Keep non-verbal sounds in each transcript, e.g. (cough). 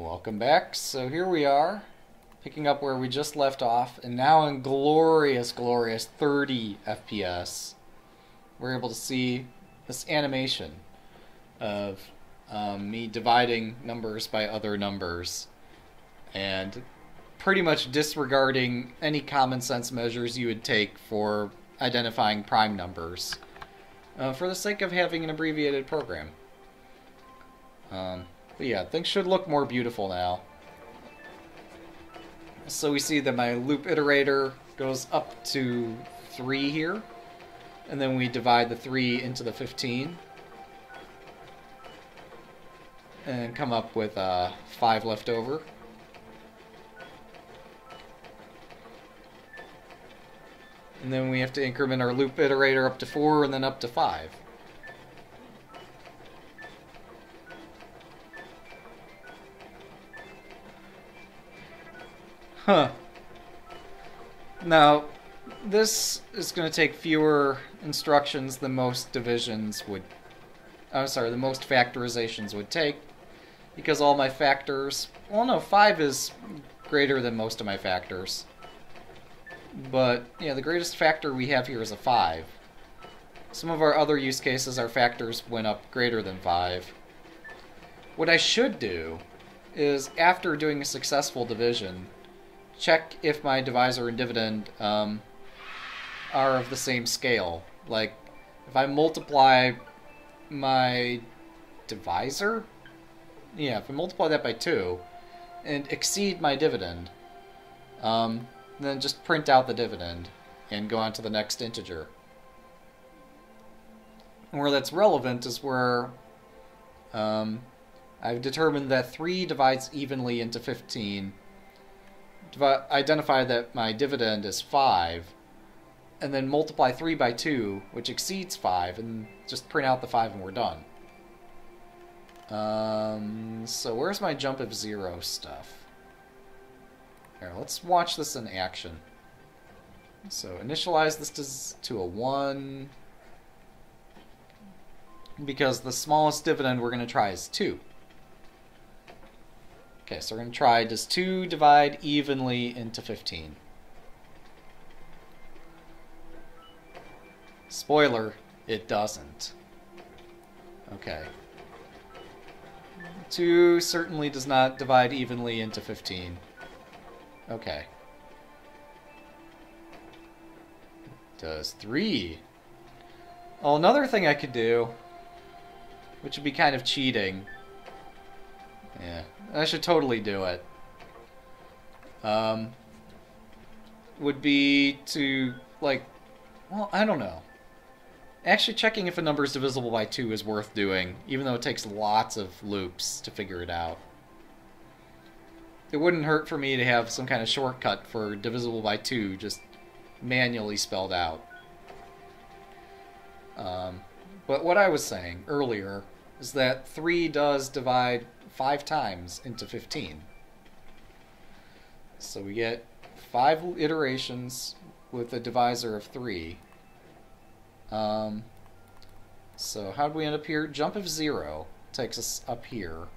Welcome back. So here we are, picking up where we just left off, and now in glorious, glorious 30 FPS, we're able to see this animation of um, me dividing numbers by other numbers, and pretty much disregarding any common sense measures you would take for identifying prime numbers, uh, for the sake of having an abbreviated program. Um, but yeah, things should look more beautiful now. So we see that my loop iterator goes up to 3 here. And then we divide the 3 into the 15. And come up with uh, 5 left over. And then we have to increment our loop iterator up to 4 and then up to 5. Huh. Now, this is going to take fewer instructions than most divisions would. I'm sorry, the most factorizations would take, because all my factors. Well, no, five is greater than most of my factors. But yeah, the greatest factor we have here is a five. Some of our other use cases, our factors went up greater than five. What I should do is, after doing a successful division, check if my divisor and dividend um, are of the same scale. Like, if I multiply my divisor, yeah, if I multiply that by 2 and exceed my dividend, um, then just print out the dividend and go on to the next integer. And where that's relevant is where um, I've determined that 3 divides evenly into 15 identify that my dividend is 5, and then multiply 3 by 2, which exceeds 5, and just print out the 5 and we're done. Um, so where's my jump of 0 stuff? Here, let's watch this in action. So initialize this to, to a 1, because the smallest dividend we're going to try is 2. Okay, so we're going to try, does 2 divide evenly into 15? Spoiler, it doesn't. Okay. 2 certainly does not divide evenly into 15. Okay. Does 3? Well, another thing I could do, which would be kind of cheating. Yeah, I should totally do it. Um, would be to, like, well, I don't know. Actually, checking if a number is divisible by 2 is worth doing, even though it takes lots of loops to figure it out. It wouldn't hurt for me to have some kind of shortcut for divisible by 2 just manually spelled out. Um, but what I was saying earlier is that 3 does divide 5 times into 15. So we get 5 iterations with a divisor of 3. Um, so how do we end up here? Jump of 0 takes us up here.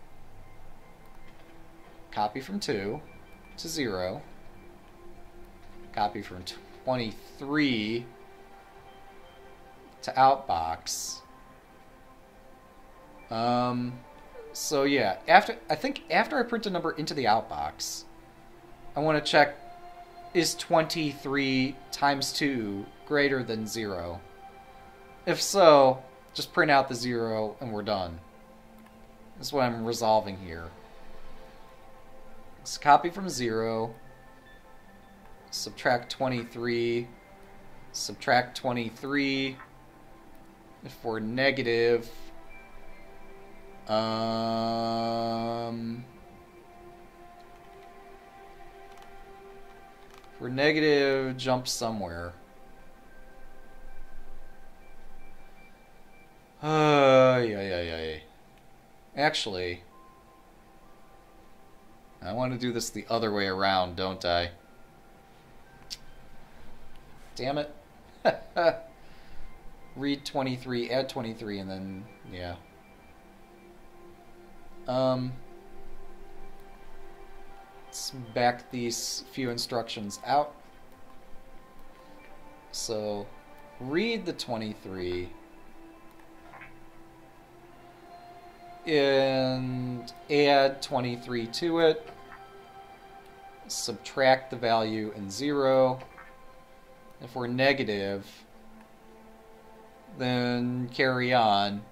Copy from 2 to 0. Copy from 23 to outbox. Um, so yeah, after I think after I print a number into the outbox, I want to check is 23 times 2 greater than 0? If so, just print out the 0 and we're done. That's what I'm resolving here. Let's copy from 0, subtract 23, subtract 23. If we're negative, um, for negative, jump somewhere. (sighs) Uh, yeah, yeah, yeah. Actually, I want to do this the other way around, don't I? Damn it. (laughs) Read 23, add 23, and then, yeah. Um, Let's back these few instructions out. So, read the 23 and add 23 to it. Subtract the value in 0. If we're negative, then carry on.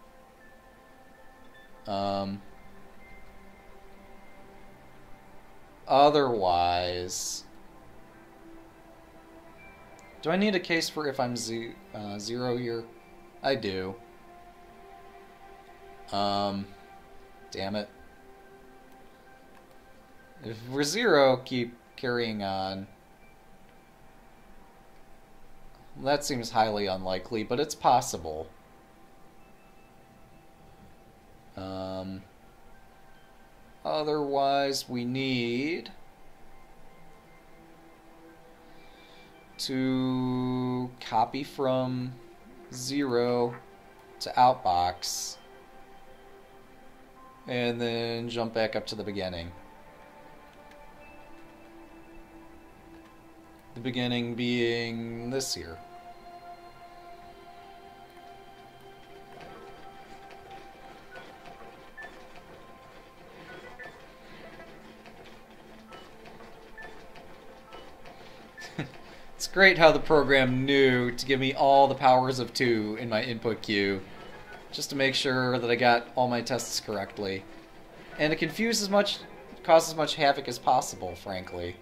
Um, otherwise, do I need a case for if I'm ze uh, zero here? I do. Um, damn it. If we're zero, keep carrying on. That seems highly unlikely, but it's possible. Um, otherwise, we need to copy from 0 to outbox and then jump back up to the beginning. The beginning being this here. It's great how the program knew to give me all the powers of 2 in my input queue just to make sure that I got all my tests correctly. And to confuse as much, cause as much havoc as possible, frankly.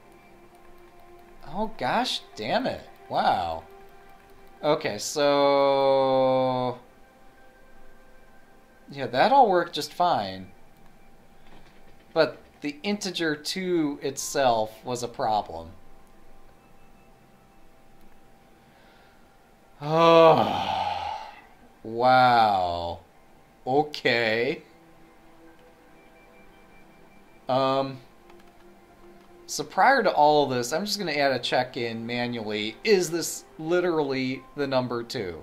Oh gosh, damn it. Wow. Okay, so... Yeah, that all worked just fine. But the integer 2 itself was a problem. Oh, (sighs) wow. Okay. Um, so prior to all of this, I'm just going to add a check in manually. Is this literally the number 2?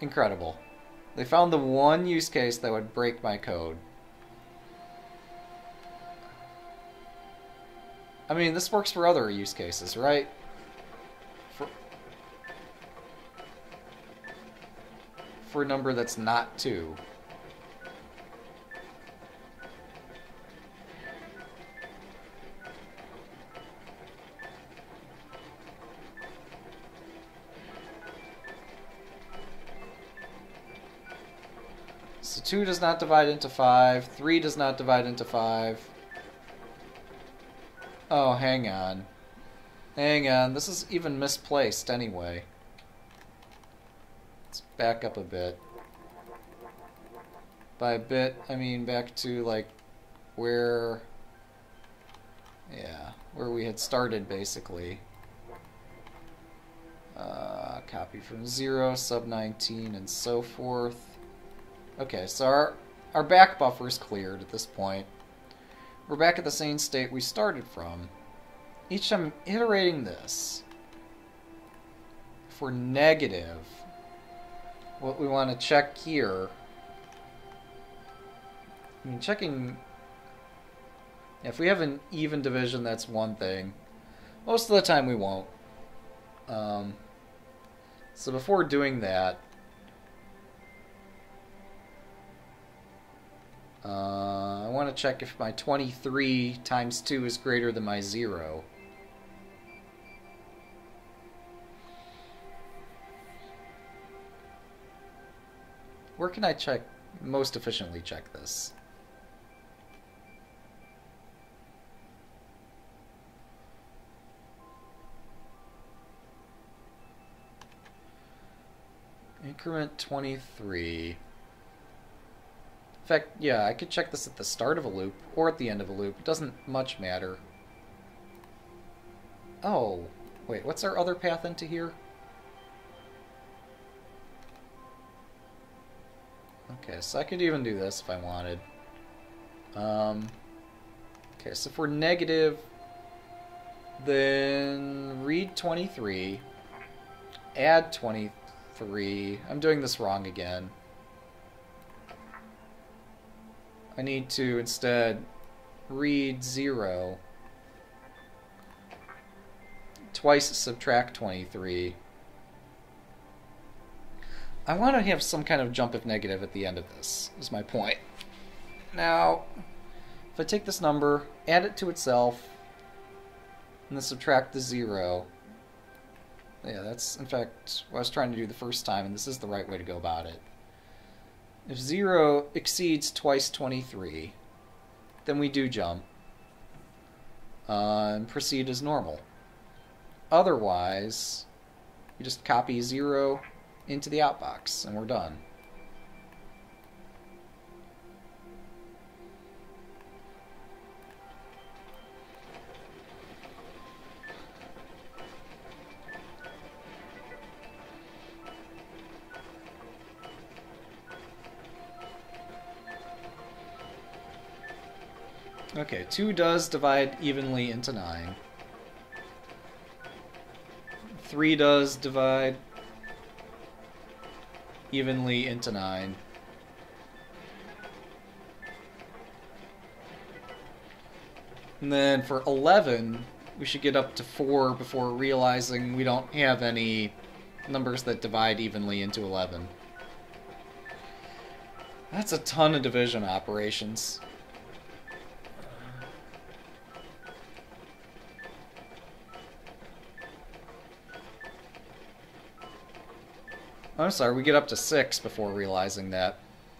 Incredible. They found the one use case that would break my code. I mean, this works for other use cases, right? For a number that's not 2. So 2 does not divide into 5. 3 does not divide into 5. Oh, hang on. Hang on. This is even misplaced anyway. Back up a bit. By a bit, I mean back to, like, where... Yeah, where we had started, basically. Uh, copy from 0, sub 19, and so forth. Okay, so our, our back buffer is cleared at this point. We're back at the same state we started from. Each time iterating this, for negative, what we want to check here, I mean, checking, if we have an even division, that's one thing. Most of the time we won't. Um, so before doing that, Uh, I want to check if my 23 times 2 is greater than my 0. Where can I check, most efficiently check this? Increment 23 In fact, yeah, I could check this at the start of a loop or at the end of a loop. It doesn't much matter. Oh, wait, what's our other path into here? Okay, so I could even do this if I wanted. Um, okay, so if we're negative, then read 23, add 23. I'm doing this wrong again. I need to instead read 0 twice subtract 23. I want to have some kind of jump if negative at the end of this, is my point. Now, if I take this number, add it to itself, and then subtract the 0, yeah, that's in fact what I was trying to do the first time, and this is the right way to go about it. If 0 exceeds twice 23, then we do jump uh, and proceed as normal. Otherwise, we just copy 0 into the outbox, and we're done. Okay, 2 does divide evenly into 9. 3 does divide evenly into 9. And then for 11, we should get up to 4 before realizing we don't have any numbers that divide evenly into 11. That's a ton of division operations. I'm sorry, we get up to 6 before realizing that.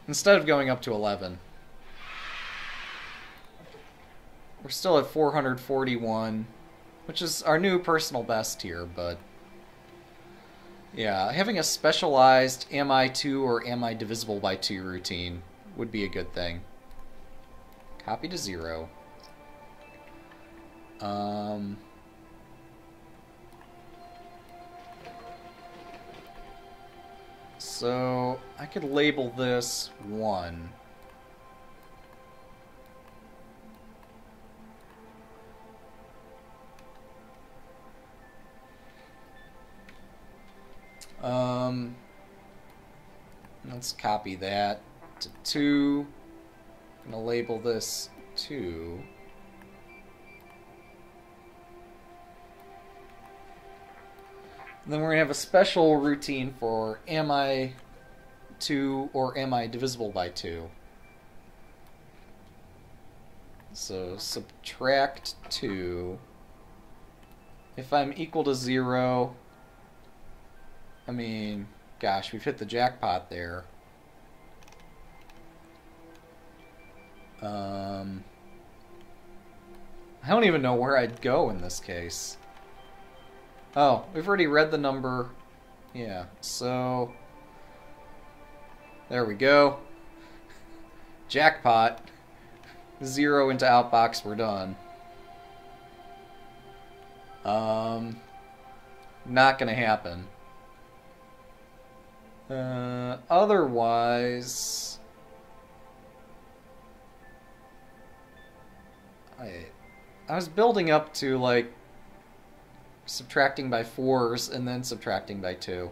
Instead of going up to 11. We're still at 441, which is our new personal best here, but... Yeah, having a specialized am I 2 or am I divisible by 2 routine would be a good thing. Copy to 0. Um... So I could label this 1. Um, let's copy that to 2. I'm going to label this 2. Then we're going to have a special routine for am I 2 or am I divisible by 2. So subtract 2. If I'm equal to 0, I mean, gosh, we've hit the jackpot there. Um, I don't even know where I'd go in this case. Oh, we've already read the number. Yeah, so... There we go. Jackpot. Zero into outbox, we're done. Um, not gonna happen. Uh, otherwise... I, I was building up to, like, subtracting by fours and then subtracting by two.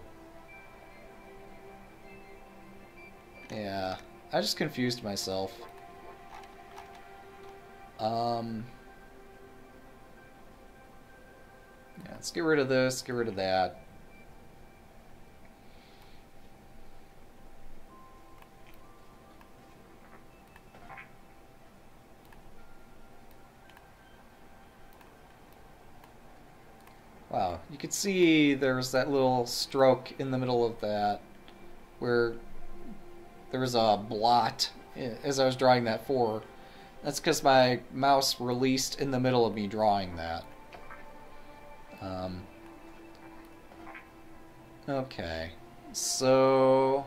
Yeah, I just confused myself. Um, yeah, let's get rid of this, get rid of that. Wow, you could see there's that little stroke in the middle of that where there was a blot as I was drawing that four. That's because my mouse released in the middle of me drawing that. Um, okay, so...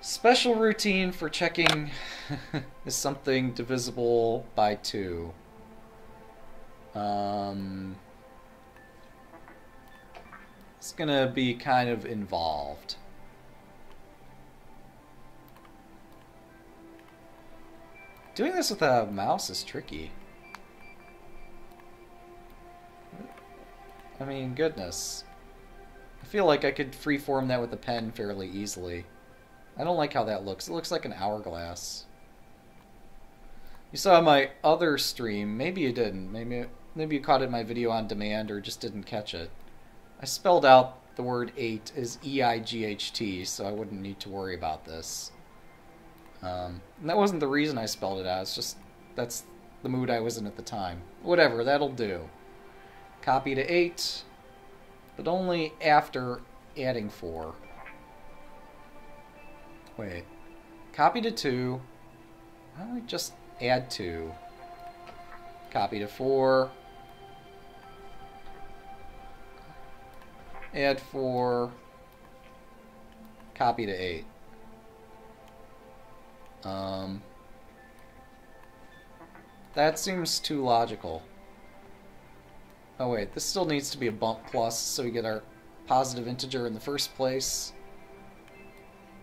Special routine for checking (laughs) is something divisible by 2. Um, it's gonna be kind of involved. Doing this with a mouse is tricky. I mean, goodness. I feel like I could freeform that with a pen fairly easily. I don't like how that looks. It looks like an hourglass. You saw my other stream. Maybe you didn't. Maybe maybe you caught it in my video on demand or just didn't catch it. I spelled out the word 8 as E-I-G-H-T, so I wouldn't need to worry about this. Um, that wasn't the reason I spelled it out. It's just that's the mood I was in at the time. Whatever, that'll do. Copy to 8, but only after adding 4. Wait. Copy to 2. Why don't we just add 2? Copy to 4. Add 4. Copy to 8. Um, that seems too logical. Oh wait, this still needs to be a bump plus so we get our positive integer in the first place.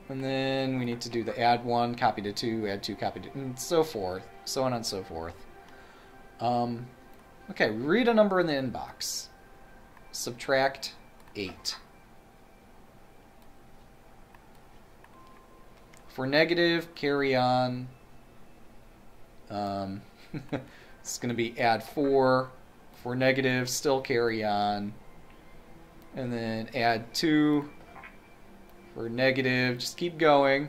And then we need to do the add 1, copy to 2, add 2, copy to... and so forth. So on and so forth. Um, okay, read a number in the inbox. Subtract 8. For negative, carry on. Um, (laughs) it's going to be add 4. For negative, still carry on. And then add 2. For negative, just keep going.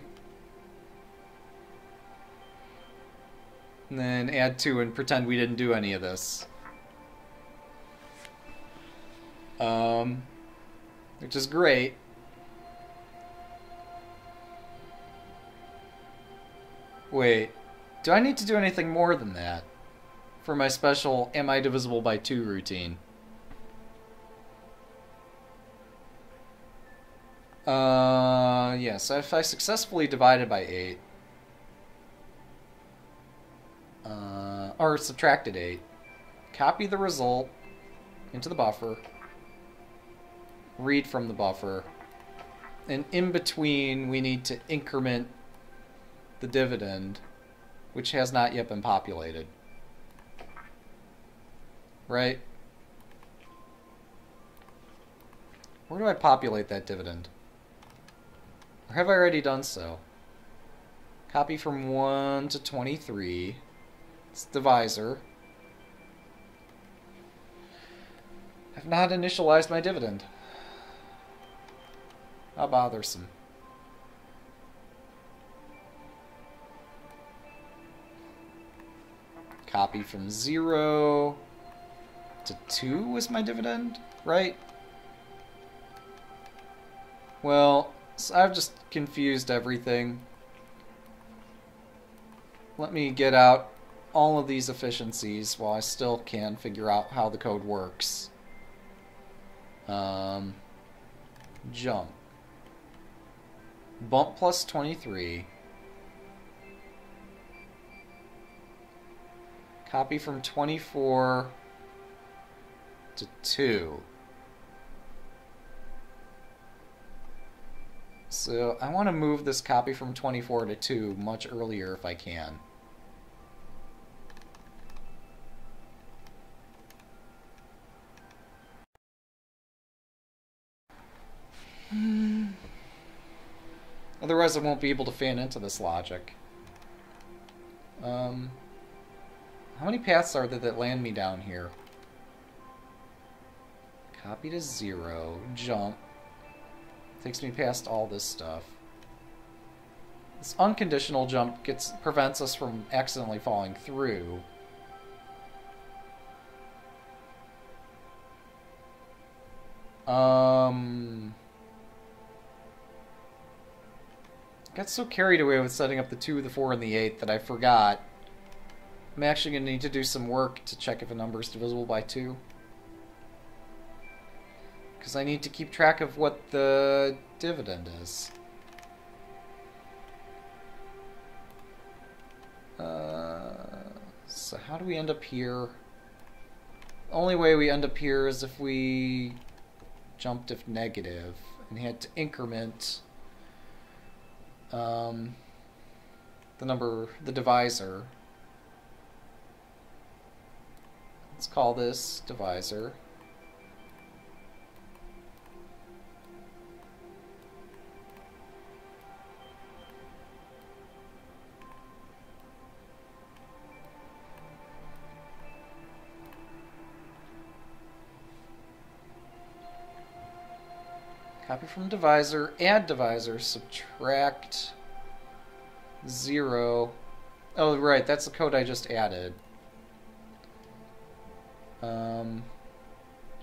And then add 2 and pretend we didn't do any of this. Um, which is great. Wait, do I need to do anything more than that for my special am I divisible by 2 routine? Uh, yeah, so if I successfully divided by 8, uh, or subtracted 8, copy the result into the buffer, read from the buffer, and in between we need to increment the dividend, which has not yet been populated. Right? Where do I populate that dividend? Or have I already done so? Copy from 1 to 23. It's divisor. I've not initialized my dividend. How bothersome. Copy from 0 to 2 was my dividend, right? Well, so I've just confused everything. Let me get out all of these efficiencies while I still can figure out how the code works. Um, jump. Bump plus 23. Copy from 24 to 2. So I want to move this copy from 24 to 2 much earlier if I can. Hmm. Otherwise I won't be able to fan into this logic. Um, how many paths are there that land me down here? Copy to zero, jump. Takes me past all this stuff. This unconditional jump gets prevents us from accidentally falling through. Um... Got so carried away with setting up the 2, the 4, and the 8 that I forgot. I'm actually going to need to do some work to check if a number is divisible by 2. Because I need to keep track of what the dividend is. Uh, so how do we end up here? Only way we end up here is if we jumped if negative and had to increment um, the number, the divisor. Let's call this divisor. From divisor, add divisor, subtract 0. Oh, right, that's the code I just added. Um,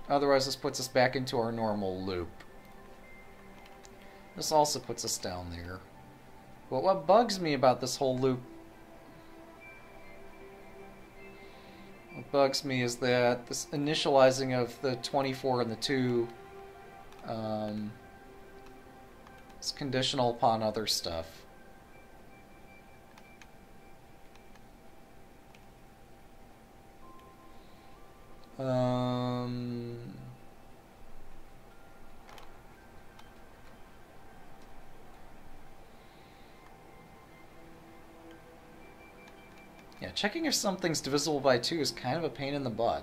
otherwise, this puts us back into our normal loop. This also puts us down there. But what bugs me about this whole loop What bugs me is that this initializing of the 24 and the 2 um, is conditional upon other stuff. Um, yeah, checking if something's divisible by 2 is kind of a pain in the butt.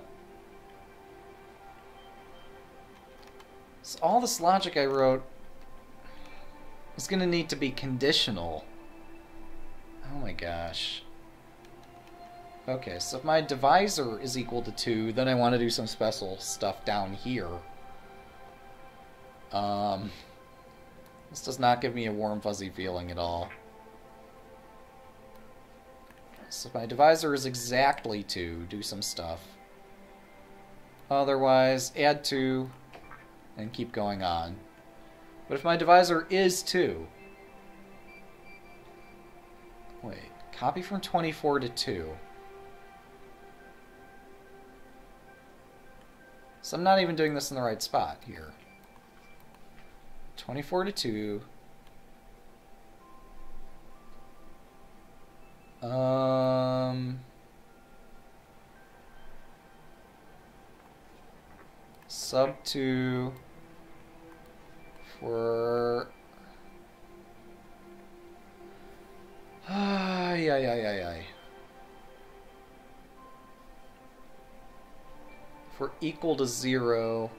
So all this logic I wrote is going to need to be conditional. Oh my gosh. Okay, so if my divisor is equal to 2, then I want to do some special stuff down here. Um, this does not give me a warm, fuzzy feeling at all. So if my divisor is exactly 2, do some stuff. Otherwise, add 2, and keep going on. But if my divisor is 2... Wait, copy from 24 to 2. So I'm not even doing this in the right spot here. 24 to 2. Um... Sub 2 for... Ay, ay, ay, ay, ay. for equal to zero,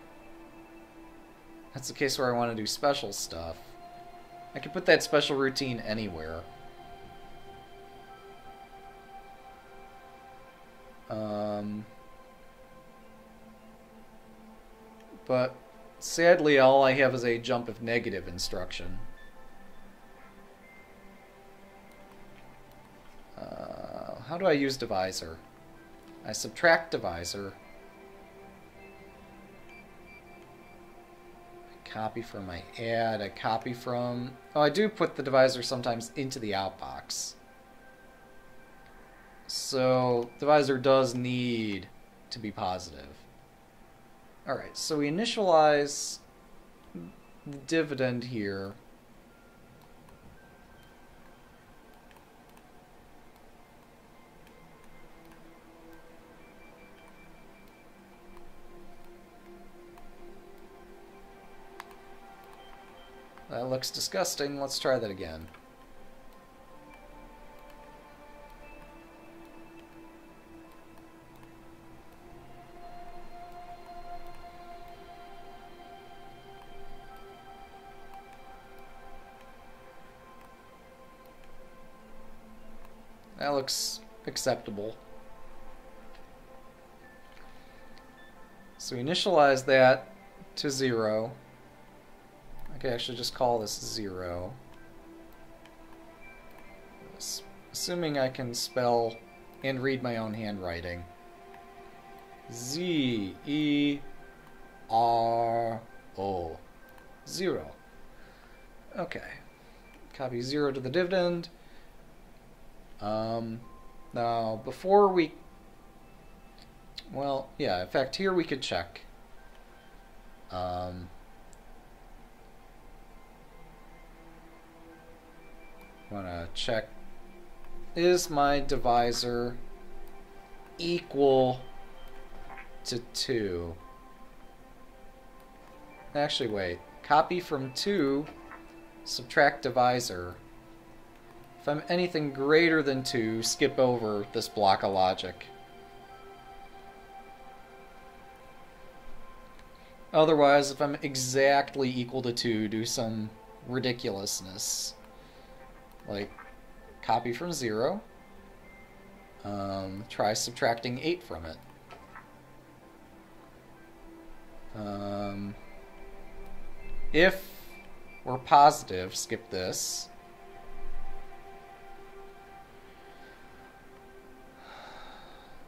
that's the case where I want to do special stuff. I can put that special routine anywhere. Um, but sadly, all I have is a jump if negative instruction. Uh, how do I use divisor? I subtract divisor. I copy from my add, I copy from... Oh, I do put the divisor sometimes into the outbox. So, divisor does need to be positive. Alright, so we initialize the dividend here. That looks disgusting. Let's try that again. That looks acceptable. So we initialize that to zero. I could actually just call this 0. Assuming I can spell and read my own handwriting. Z E R O. Zero. Okay. Copy zero to the dividend. Um, now, before we... Well, yeah, in fact, here we could check. Um, want to check is my divisor equal to 2? Actually, wait. Copy from 2, subtract divisor. If I'm anything greater than 2, skip over this block of logic. Otherwise, if I'm exactly equal to 2, do some ridiculousness like copy from 0, um, try subtracting 8 from it. Um, if we're positive, skip this.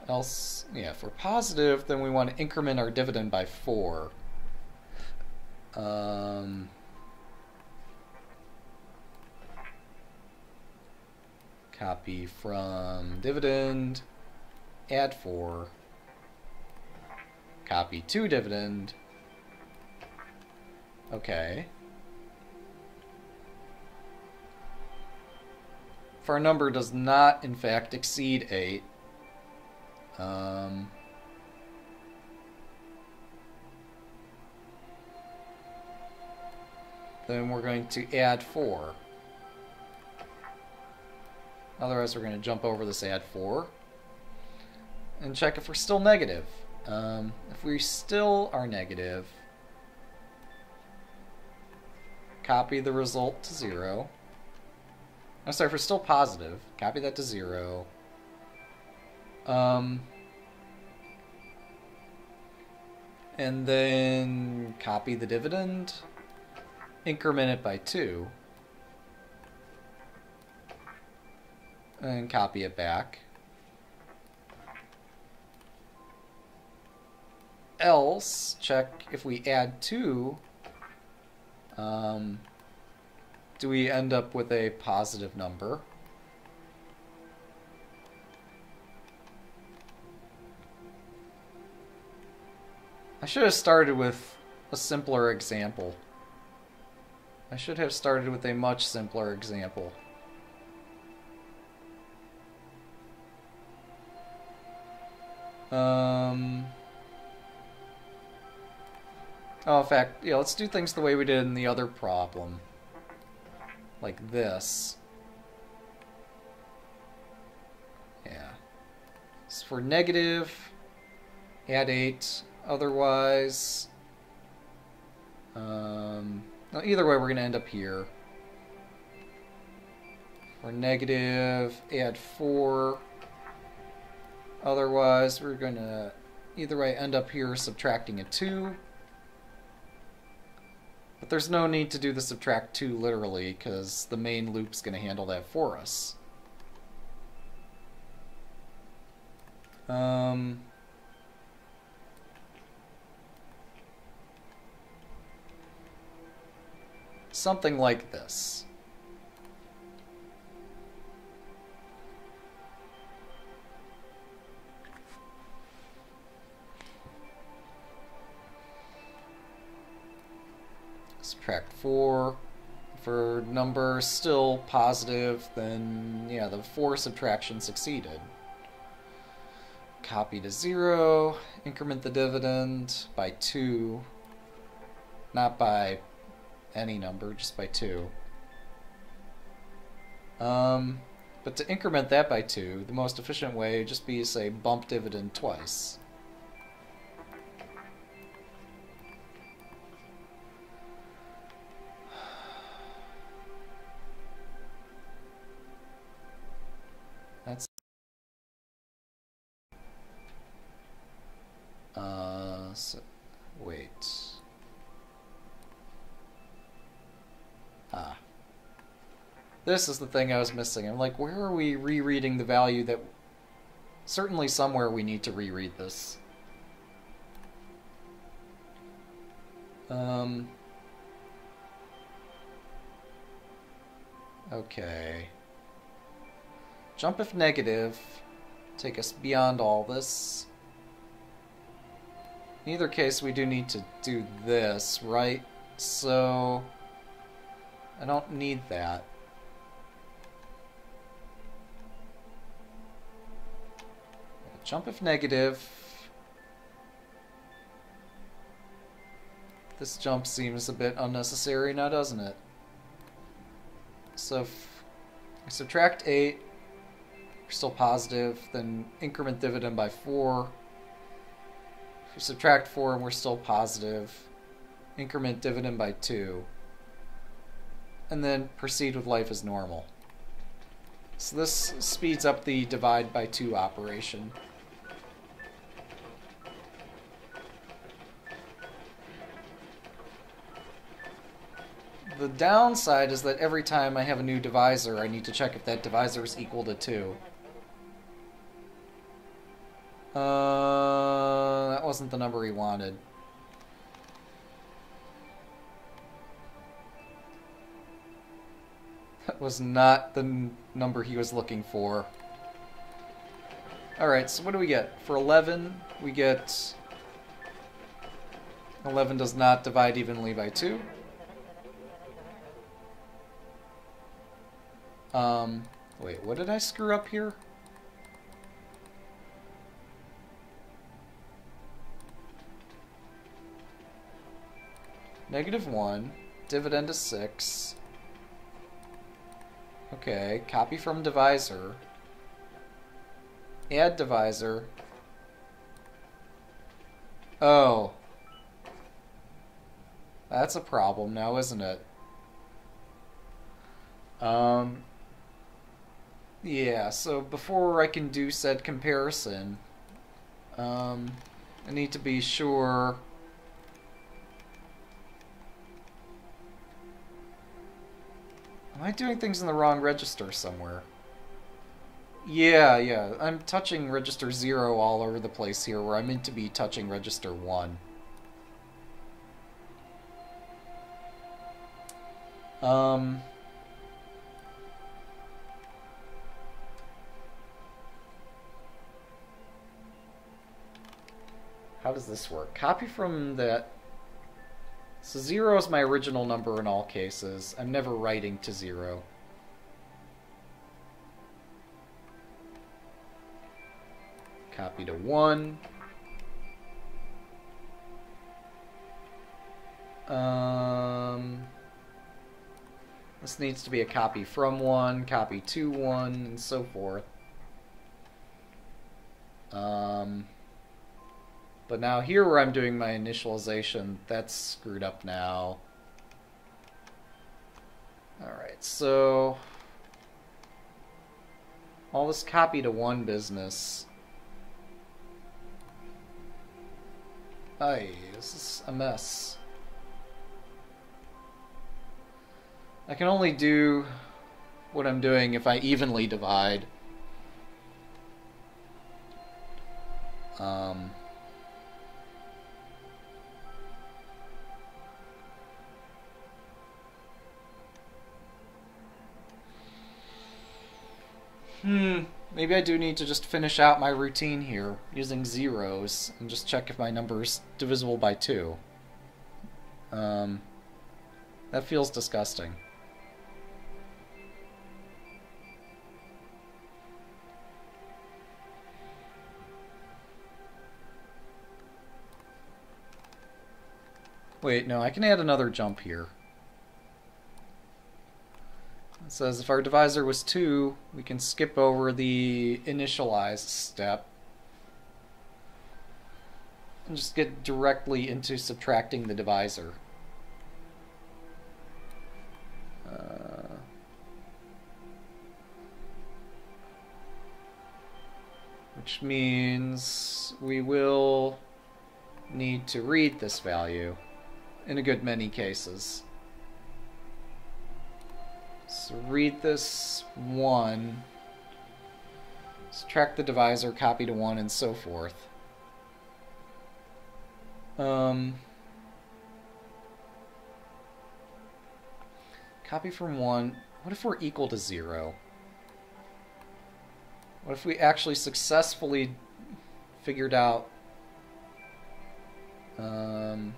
Else, yeah, if we're positive, then we want to increment our dividend by 4. Um, copy from dividend, add 4, copy to dividend. Okay. If our number does not, in fact, exceed 8, um, then we're going to add 4. Otherwise, we're going to jump over this add 4 and check if we're still negative. Um, if we still are negative, copy the result to 0. I'm sorry, if we're still positive, copy that to 0. Um, and then copy the dividend, increment it by 2, and copy it back. Else, check if we add 2, um, do we end up with a positive number? I should have started with a simpler example. I should have started with a much simpler example. Um... Oh, in fact, yeah, let's do things the way we did in the other problem. Like this. Yeah. So for negative, add 8. Otherwise, um, no, either way, we're going to end up here. For negative, add 4. Otherwise, we're going to either way end up here subtracting a 2. But there's no need to do the subtract 2 literally, because the main loop's going to handle that for us. Um, something like this. Subtract 4. For number still positive, then yeah, the 4 subtraction succeeded. Copy to 0, increment the dividend by 2, not by any number, just by 2. Um, but to increment that by 2, the most efficient way would just be to say bump dividend twice. (sighs) That's uh so, Ah. This is the thing I was missing. I'm like, where are we rereading the value that... Certainly somewhere we need to reread this. Um... Okay. Jump if negative. Take us beyond all this. In either case, we do need to do this, right? So... I don't need that. Jump if negative. This jump seems a bit unnecessary now, doesn't it? So subtract 8, we're still positive, then increment dividend by 4. If we subtract 4 and we're still positive, increment dividend by 2 and then proceed with life as normal. So this speeds up the divide by 2 operation. The downside is that every time I have a new divisor, I need to check if that divisor is equal to 2. Uh, that wasn't the number he wanted. That was not the number he was looking for. Alright, so what do we get? For 11, we get... 11 does not divide evenly by 2. Um, wait, what did I screw up here? Negative 1. Dividend is 6. Okay, copy from divisor. Add divisor. Oh. That's a problem now, isn't it? Um, yeah, so before I can do said comparison, um, I need to be sure Am I doing things in the wrong register somewhere? Yeah, yeah. I'm touching register 0 all over the place here, where I'm meant to be touching register 1. Um... How does this work? Copy from that so zero is my original number in all cases. I'm never writing to zero. Copy to one. Um, this needs to be a copy from one, copy to one, and so forth. Um, but now here where I'm doing my initialization, that's screwed up now. Alright, so... All this copy to one business. Aye, this is a mess. I can only do what I'm doing if I evenly divide. Um... Hmm, maybe I do need to just finish out my routine here using zeros and just check if my number is divisible by 2. Um, that feels disgusting. Wait, no, I can add another jump here. It says if our divisor was 2, we can skip over the initialized step and just get directly into subtracting the divisor. Uh, which means we will need to read this value in a good many cases. So read this one, subtract the divisor, copy to one, and so forth. Um, copy from one. What if we're equal to zero? What if we actually successfully figured out... Um,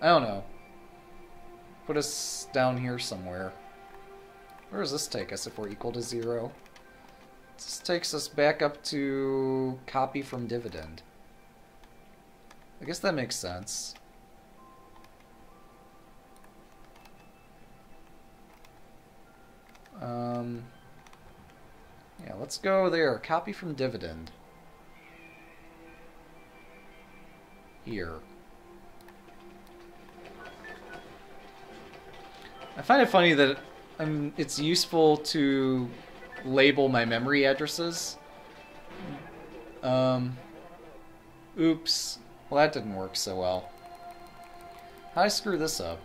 I don't know. Put us down here somewhere. Where does this take us if we're equal to zero? This takes us back up to copy from dividend. I guess that makes sense. Um, yeah, let's go there. Copy from dividend. Here. I find it funny that I'm, it's useful to label my memory addresses. Um, oops. Well, that didn't work so well. How I screw this up?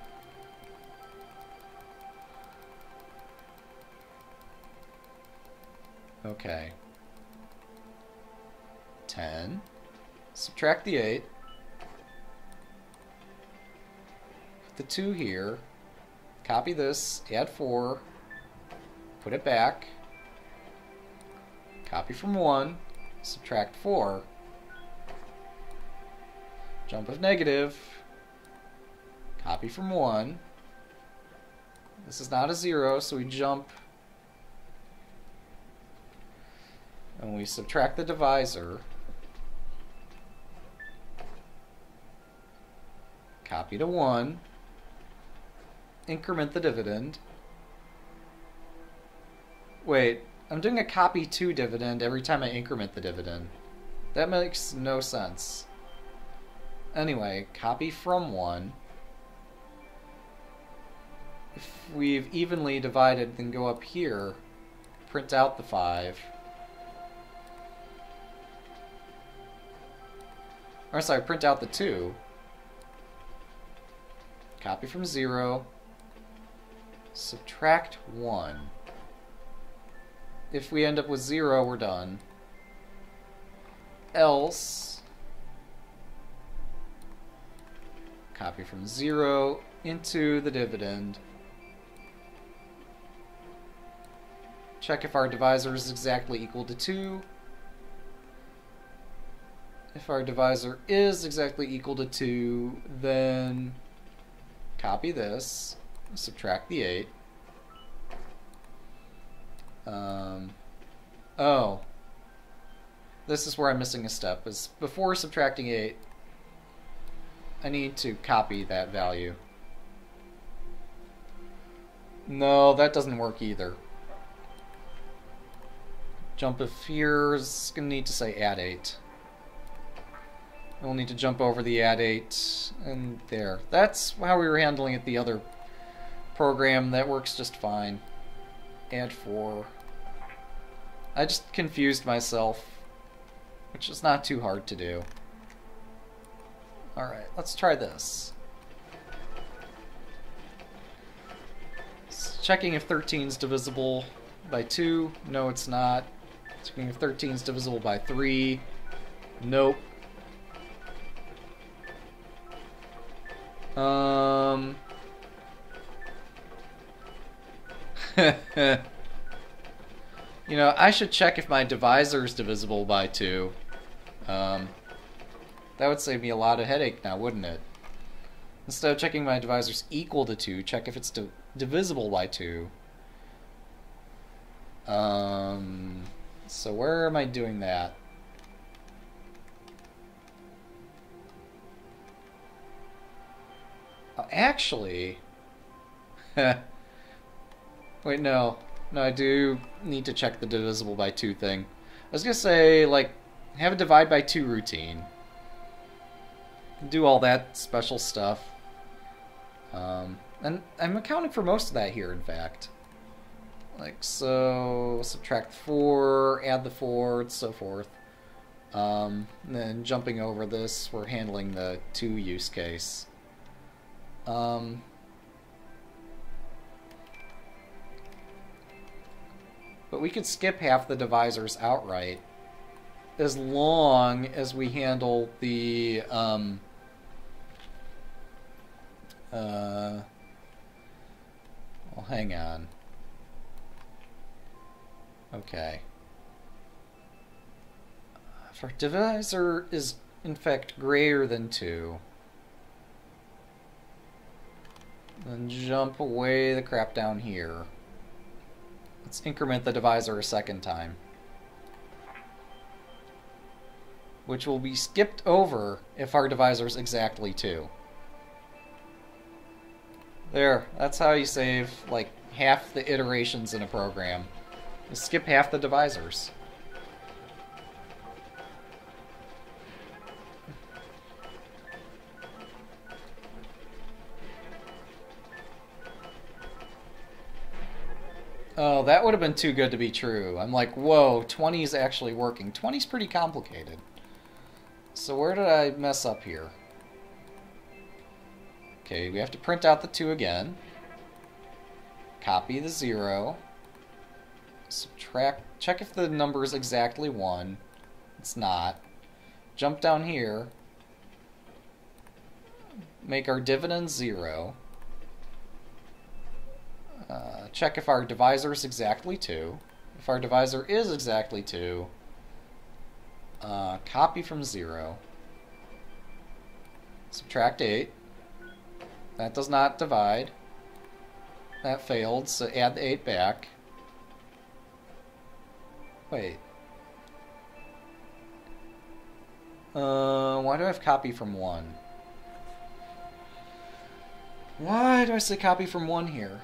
Okay. 10. Subtract the 8. Put the 2 here. Copy this. Add 4. Put it back. Copy from 1. Subtract 4. Jump of negative. Copy from 1. This is not a 0, so we jump and we subtract the divisor. Copy to 1. Increment the dividend. Wait, I'm doing a copy to dividend every time I increment the dividend. That makes no sense. Anyway, copy from 1. If we've evenly divided, then go up here, print out the 5. Or sorry, print out the 2. Copy from 0. Subtract 1. If we end up with 0, we're done. Else, copy from 0 into the dividend. Check if our divisor is exactly equal to 2. If our divisor is exactly equal to 2, then copy this, subtract the 8. Um, oh. This is where I'm missing a step. Is before subtracting 8, I need to copy that value. No, that doesn't work either. Jump of here is going to need to say add 8. We'll need to jump over the add 8 and there. That's how we were handling it the other program. That works just fine. Add 4. I just confused myself, which is not too hard to do. Alright, let's try this. Checking if 13 is divisible by 2. No, it's not. Checking if 13 is divisible by 3. Nope. Um... (laughs) You know, I should check if my divisor is divisible by 2. Um, that would save me a lot of headache now, wouldn't it? Instead of checking my divisor's equal to 2, check if it's di divisible by 2. Um, so where am I doing that? Uh, actually... (laughs) Wait, no. No, I do need to check the divisible by 2 thing. I was to say, like, have a divide by 2 routine. Do all that special stuff. Um, and I'm accounting for most of that here, in fact. Like, so, subtract 4, add the 4, and so forth. Um, then jumping over this, we're handling the 2 use case. Um, But we could skip half the divisors outright as long as we handle the um, uh, well, hang on. Okay. If our divisor is in fact greater than 2, then jump away the crap down here. Let's increment the divisor a second time. Which will be skipped over if our divisor is exactly 2. There, that's how you save like half the iterations in a program. You skip half the divisors. Oh, that would have been too good to be true. I'm like, whoa, 20 is actually working. 20 is pretty complicated. So where did I mess up here? Okay, we have to print out the 2 again. Copy the 0. Subtract. Check if the number is exactly 1. It's not. Jump down here. Make our dividend 0. Uh, check if our divisor is exactly 2. If our divisor is exactly 2, uh, copy from 0. Subtract 8. That does not divide. That failed, so add the 8 back. Wait. Uh, why do I have copy from 1? Why do I say copy from 1 here?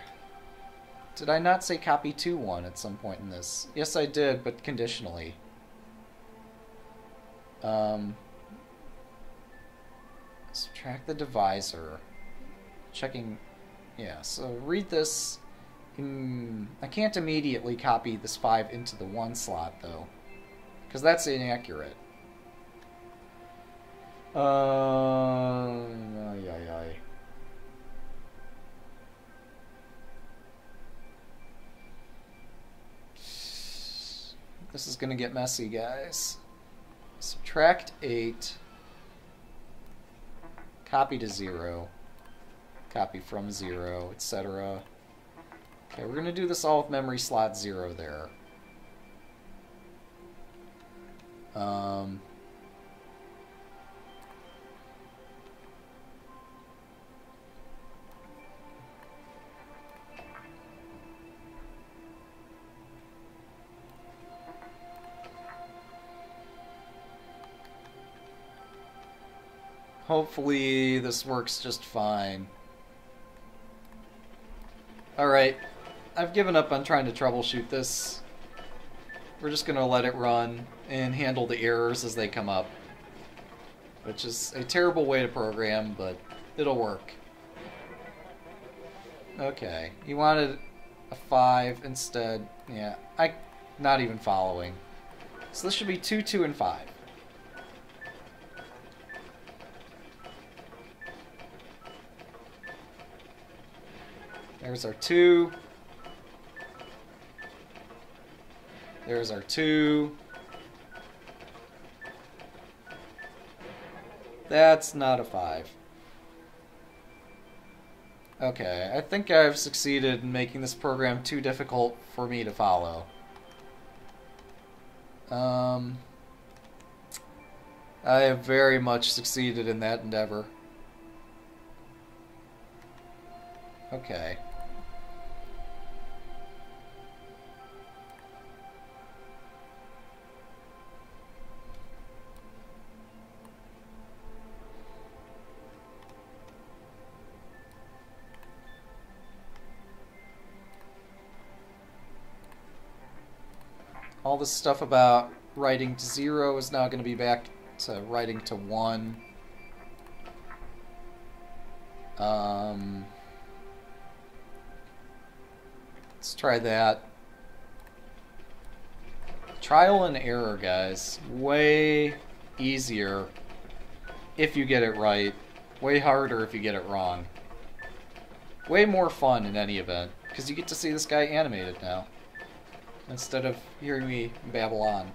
Did I not say copy to 1 at some point in this? Yes, I did, but conditionally. Um, subtract the divisor. Checking... Yeah, so read this... In, I can't immediately copy this 5 into the 1 slot, though. Because that's inaccurate. Uh, ay, ay, ay. This is going to get messy, guys. Subtract 8. Copy to 0. Copy from 0, etc. Okay, we're going to do this all with memory slot 0 there. Um, Hopefully this works just fine. Alright, I've given up on trying to troubleshoot this. We're just going to let it run and handle the errors as they come up. Which is a terrible way to program, but it'll work. Okay, you wanted a 5 instead. Yeah, I not even following. So this should be 2, 2, and 5. There's our two. There's our two. That's not a five. Okay, I think I've succeeded in making this program too difficult for me to follow. Um, I have very much succeeded in that endeavor. Okay. This stuff about writing to zero is now going to be back to writing to one. Um, let's try that. Trial and error, guys. Way easier if you get it right. Way harder if you get it wrong. Way more fun in any event, because you get to see this guy animated now instead of hearing me babble on.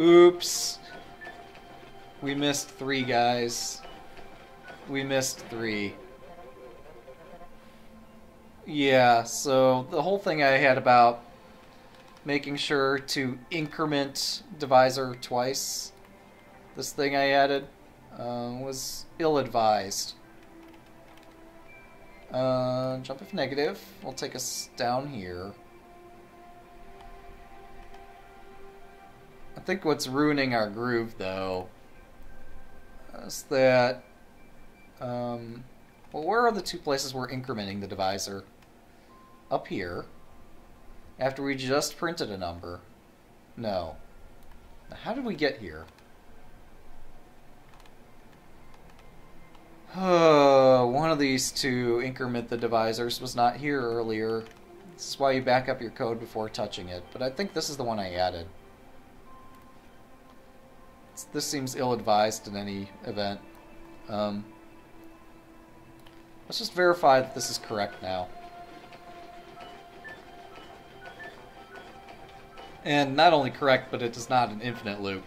Oops. We missed three guys. We missed three. Yeah, so the whole thing I had about making sure to increment divisor twice, this thing I added, uh, was ill-advised. Uh, jump if negative will take us down here. I think what's ruining our groove, though, is that... Um, well, where are the two places we're incrementing the divisor? Up here after we just printed a number? No. Now, how did we get here? (sighs) One of these two increment the divisors was not here earlier. This is why you back up your code before touching it, but I think this is the one I added. This seems ill-advised in any event. Um, let's just verify that this is correct now. And not only correct, but it is not an infinite loop.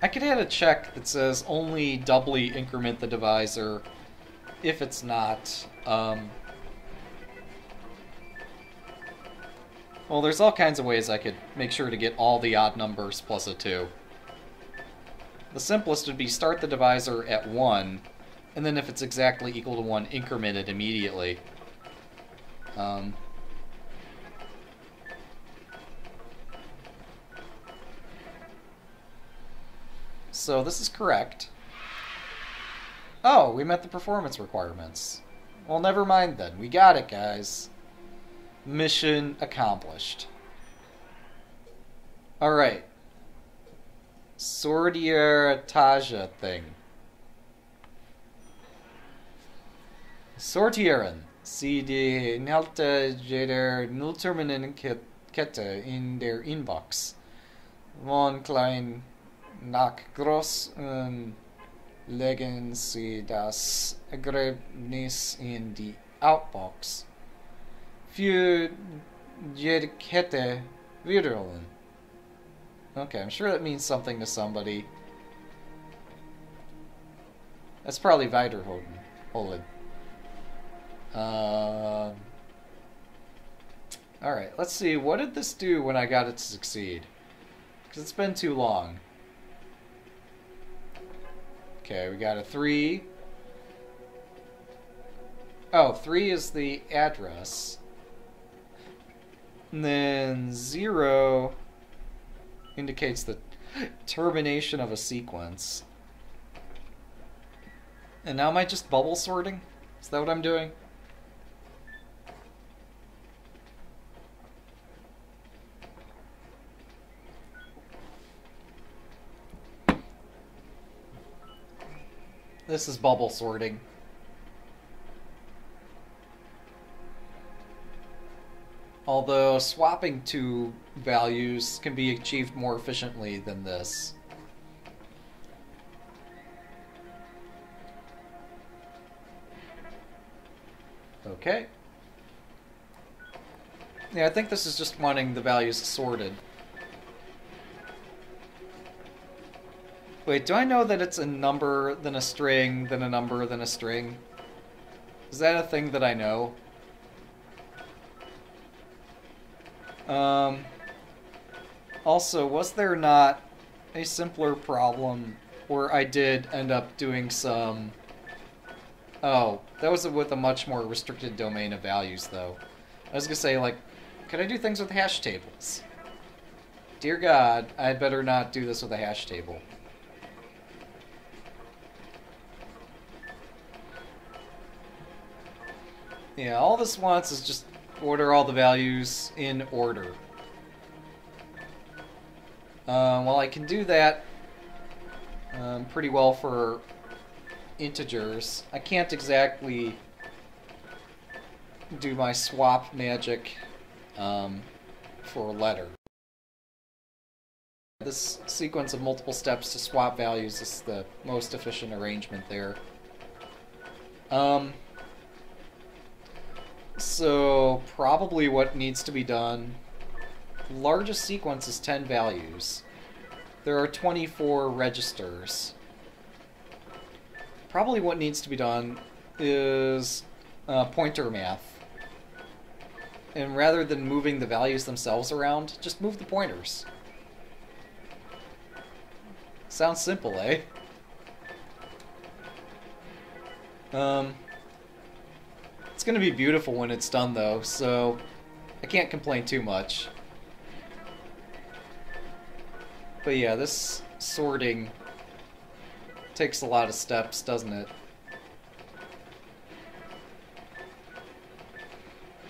I could add a check that says only doubly increment the divisor if it's not. Um, well, there's all kinds of ways I could make sure to get all the odd numbers plus a 2. The simplest would be start the divisor at 1, and then if it's exactly equal to 1, increment it immediately. Um, So this is correct. Oh, we met the performance requirements. Well, never mind then. We got it, guys. Mission accomplished. Alright. Sortier Taja thing. Sortieren. Sie die Inhalte jeder nullterminen Kette in der Inbox. Von klein nach groß und ähm, legen Sie das Ergebnis in die Outbox. Für jede Kette wiederholen. Okay, I'm sure that means something to somebody. That's probably Weiterholen. Holen. Uh, Alright, let's see. What did this do when I got it to succeed? Because it's been too long. Okay, we got a 3. Oh, 3 is the address. And then 0 indicates the termination of a sequence. And now am I just bubble sorting? Is that what I'm doing? This is bubble sorting. Although swapping two values can be achieved more efficiently than this. Okay. Yeah, I think this is just wanting the values sorted. Wait, do I know that it's a number, then a string, then a number, then a string? Is that a thing that I know? Um, also, was there not a simpler problem where I did end up doing some... Oh, that was with a much more restricted domain of values, though. I was gonna say, like, could I do things with hash tables? Dear God, I'd better not do this with a hash table. Yeah, all this wants is just order all the values in order. Uh, well, I can do that um, pretty well for integers. I can't exactly do my swap magic um, for a letter. This sequence of multiple steps to swap values is the most efficient arrangement there. Um, so probably what needs to be done, largest sequence is 10 values. There are 24 registers. Probably what needs to be done is uh, pointer math. And rather than moving the values themselves around, just move the pointers. Sounds simple, eh? Um, it's going to be beautiful when it's done, though, so I can't complain too much. But yeah, this sorting takes a lot of steps, doesn't it?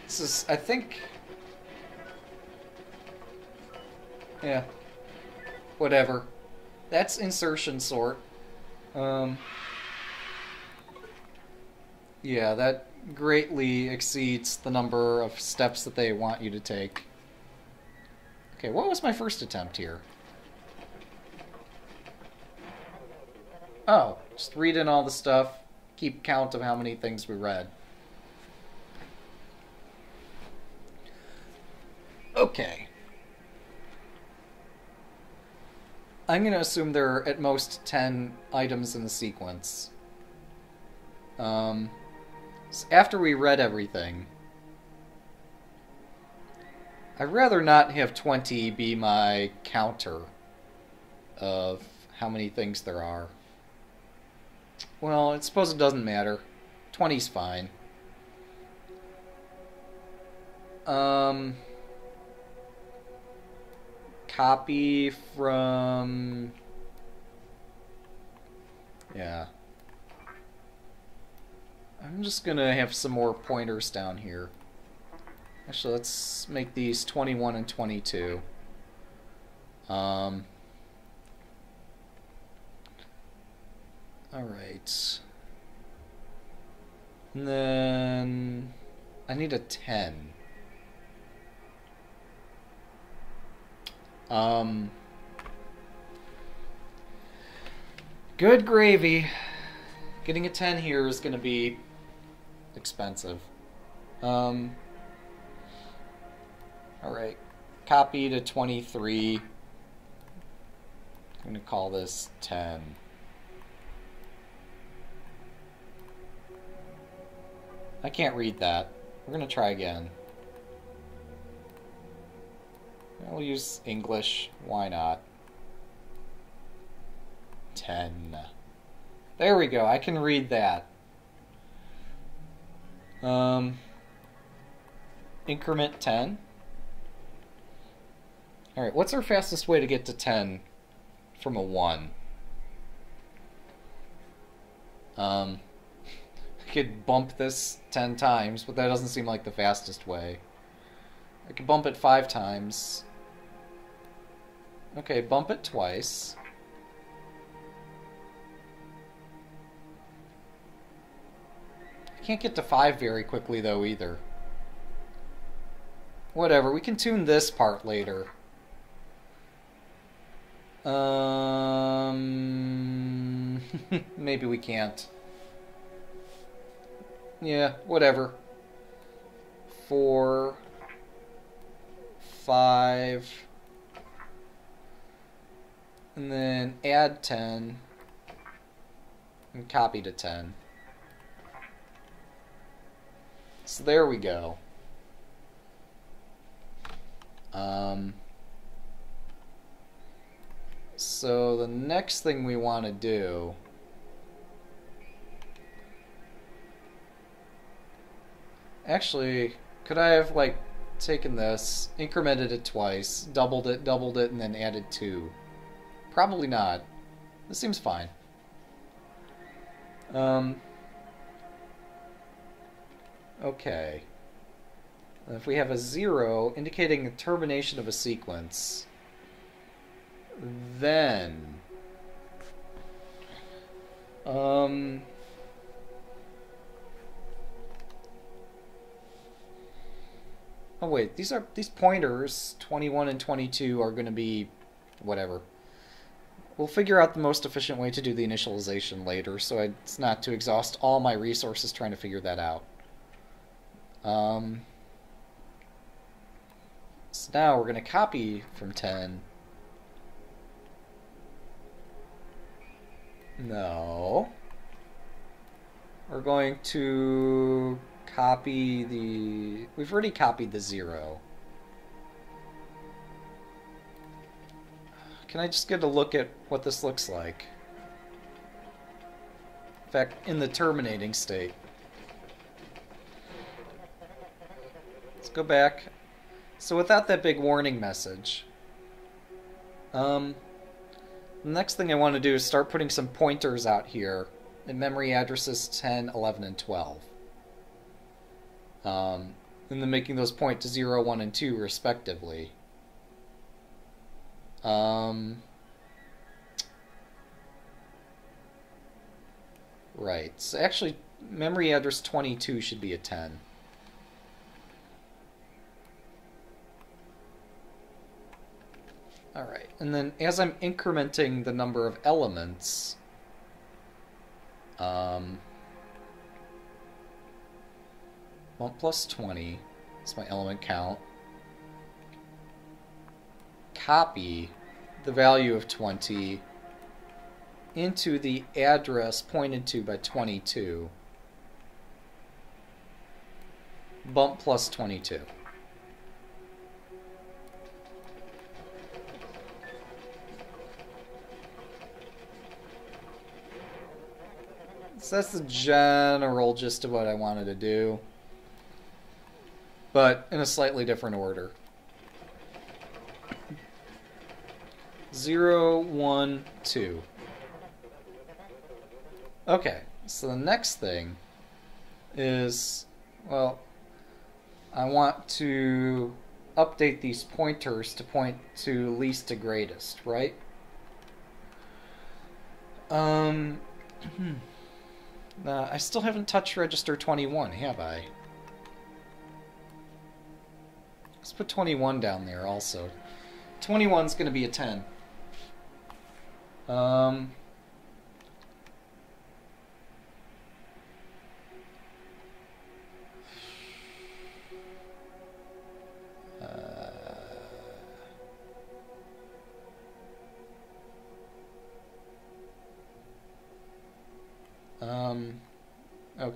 This is, I think... Yeah. Whatever. That's insertion sort. Um, yeah, that greatly exceeds the number of steps that they want you to take. Okay, what was my first attempt here? Oh, just read in all the stuff, keep count of how many things we read. Okay. I'm going to assume there are at most 10 items in the sequence. Um, so after we read everything, I'd rather not have 20 be my counter of how many things there are. Well, I suppose it doesn't matter. 20's fine. Um copy from... Yeah. I'm just gonna have some more pointers down here. Actually, let's make these 21 and 22. Um... Alright. And then... I need a 10. Um, good gravy. Getting a 10 here is going to be expensive. Um, Alright. Copy to 23. I'm going to call this 10. I can't read that. We're going to try again. We'll use English. Why not? 10. There we go. I can read that. Um, increment 10. Alright, what's our fastest way to get to 10 from a 1? Um, I could bump this 10 times, but that doesn't seem like the fastest way. I could bump it 5 times. Okay, bump it twice. Can't get to 5 very quickly, though, either. Whatever, we can tune this part later. Um, (laughs) maybe we can't. Yeah, whatever. Four, five, and then add 10 and copy to 10. So there we go. Um, so the next thing we want to do actually could I have like taken this incremented it twice doubled it doubled it and then added two Probably not. This seems fine. Um, okay. If we have a zero indicating the termination of a sequence, then um, oh wait, these are these pointers 21 and 22 are going to be whatever. We'll figure out the most efficient way to do the initialization later, so it's not to exhaust all my resources trying to figure that out. Um, so now we're going to copy from 10. No. We're going to copy the... We've already copied the 0. Can I just get a look at what this looks like? In fact, in the terminating state. Go back. So without that big warning message, um, the next thing I want to do is start putting some pointers out here in memory addresses 10, 11, and 12. Um, and then making those point to 0, 1, and 2 respectively. Um, right. So actually, memory address 22 should be a 10. Alright, and then as I'm incrementing the number of elements, um, 1 plus 20 is my element count. Copy the value of 20 into the address pointed to by 22. Bump plus 22. So that's the general gist of what I wanted to do. But in a slightly different order. Zero, one, two. Okay, so the next thing is, well, I want to update these pointers to point to least to greatest, right? Um, (clears throat) uh, I still haven't touched register 21, have I? Let's put 21 down there also. 21's going to be a 10. Um, Um,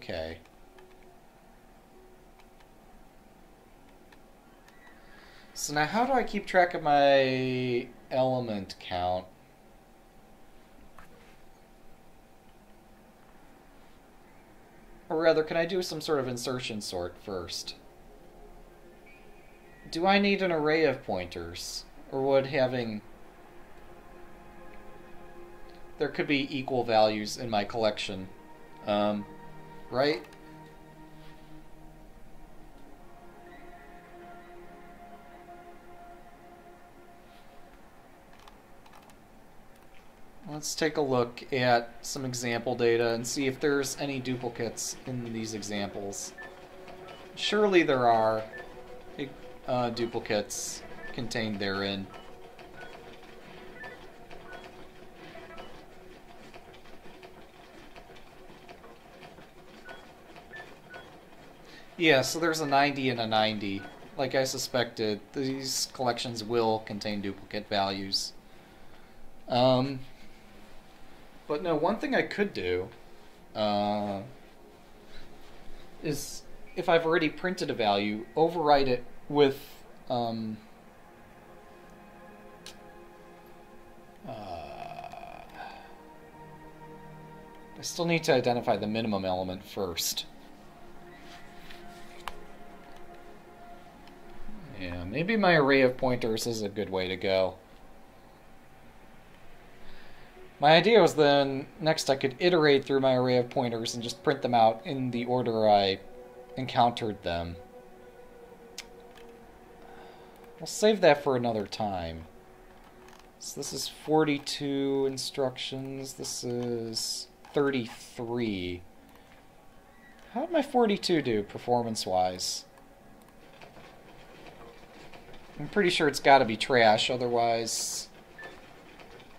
okay. So now how do I keep track of my element count? Or rather, can I do some sort of insertion sort first? Do I need an array of pointers? Or would having there could be equal values in my collection. Um, right? Let's take a look at some example data and see if there's any duplicates in these examples. Surely there are uh, duplicates contained therein. Yeah, so there's a 90 and a 90. Like I suspected, these collections will contain duplicate values. Um, but no, one thing I could do uh, is if I've already printed a value, overwrite it with um, uh, I still need to identify the minimum element first. Yeah, maybe my array of pointers is a good way to go. My idea was then, next I could iterate through my array of pointers and just print them out in the order I encountered them. We'll save that for another time. So this is 42 instructions. This is 33. How did my 42 do performance-wise? I'm pretty sure it's got to be trash, otherwise...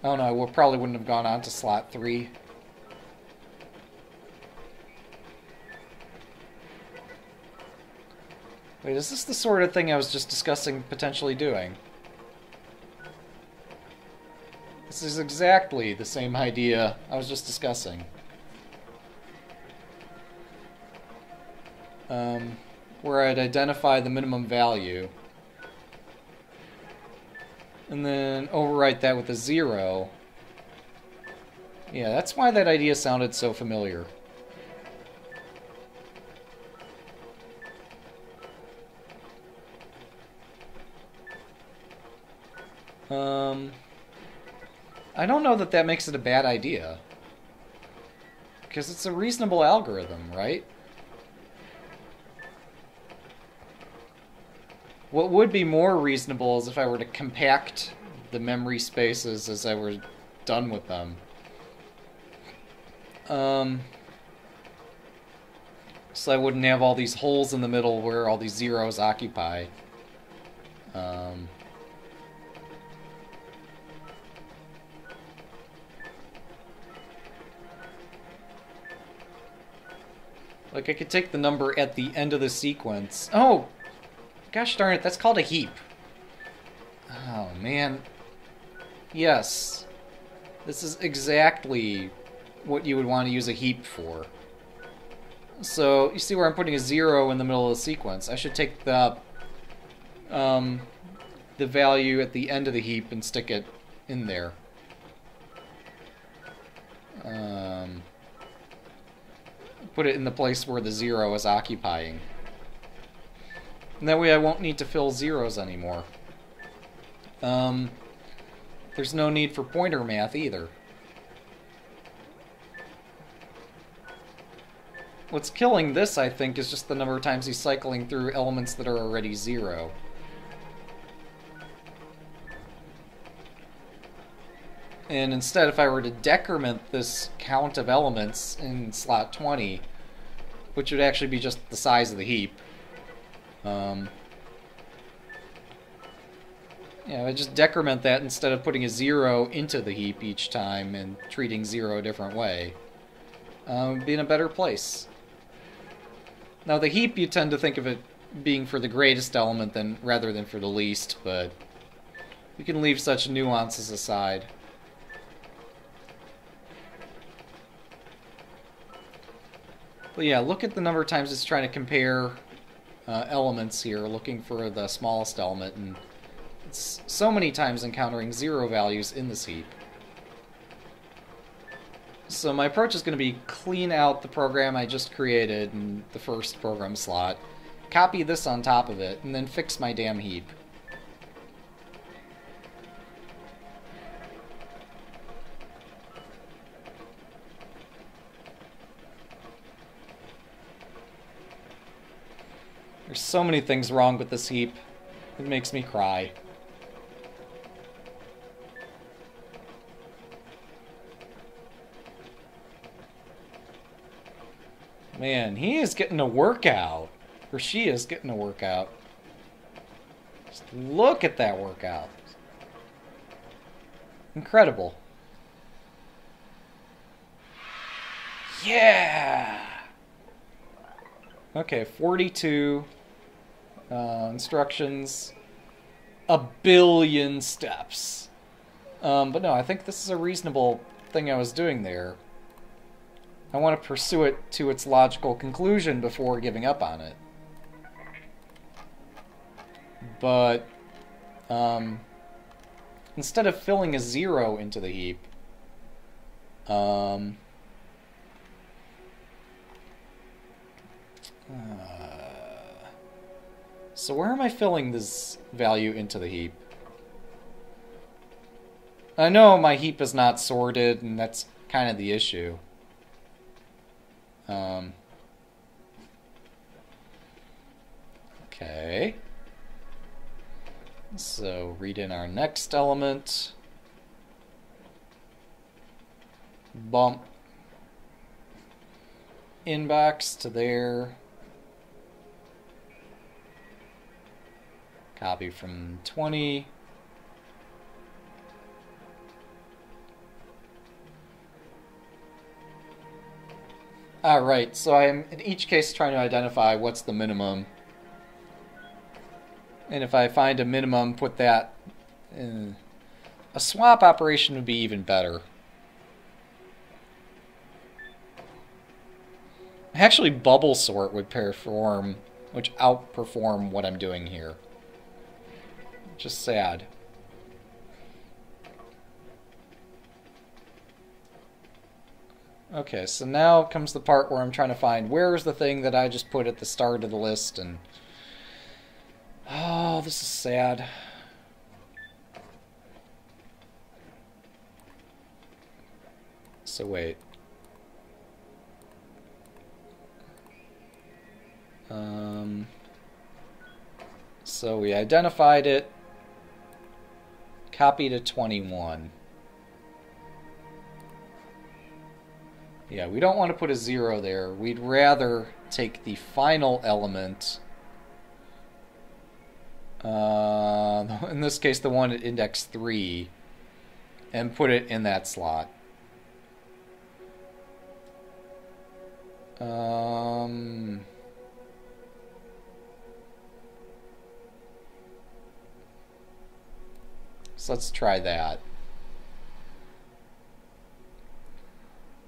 Oh no, we probably wouldn't have gone on to slot 3. Wait, is this the sort of thing I was just discussing potentially doing? This is exactly the same idea I was just discussing. Um, where I'd identify the minimum value and then overwrite that with a zero. Yeah, that's why that idea sounded so familiar. Um, I don't know that that makes it a bad idea. Because it's a reasonable algorithm, right? What would be more reasonable is if I were to compact the memory spaces as I were done with them. Um, so I wouldn't have all these holes in the middle where all these zeros occupy. Um, like I could take the number at the end of the sequence. Oh, gosh darn it, that's called a heap. Oh man. Yes. This is exactly what you would want to use a heap for. So, you see where I'm putting a zero in the middle of the sequence. I should take the um, the value at the end of the heap and stick it in there. Um, put it in the place where the zero is occupying. And that way I won't need to fill zeros anymore. Um, there's no need for pointer math either. What's killing this, I think, is just the number of times he's cycling through elements that are already zero. And instead, if I were to decrement this count of elements in slot 20, which would actually be just the size of the heap, um, yeah, I just decrement that instead of putting a zero into the heap each time and treating zero a different way. Um, be in a better place. Now, the heap, you tend to think of it being for the greatest element than rather than for the least, but we can leave such nuances aside. But yeah, look at the number of times it's trying to compare uh, elements here, looking for the smallest element, and so many times encountering zero values in this heap. So my approach is going to be clean out the program I just created in the first program slot, copy this on top of it, and then fix my damn heap. There's so many things wrong with this heap. It makes me cry. Man, he is getting a workout. Or she is getting a workout. Just look at that workout. Incredible. Yeah! Okay, 42 uh, instructions, a billion steps. Um, but no, I think this is a reasonable thing I was doing there. I want to pursue it to its logical conclusion before giving up on it. But um, instead of filling a zero into the heap, um, uh, so where am I filling this value into the heap? I know my heap is not sorted, and that's kind of the issue. Um, okay. So read in our next element. Bump inbox to there. Copy from 20. Alright, so I'm in each case trying to identify what's the minimum. And if I find a minimum, put that in. A swap operation would be even better. Actually, bubble sort would perform, which outperform what I'm doing here. Just sad. Okay, so now comes the part where I'm trying to find where is the thing that I just put at the start of the list and... Oh, this is sad. So wait. Um, so we identified it. Copy to 21. Yeah, we don't want to put a zero there. We'd rather take the final element, uh, (laughs) in this case the one at index 3, and put it in that slot. Um... Let's try that.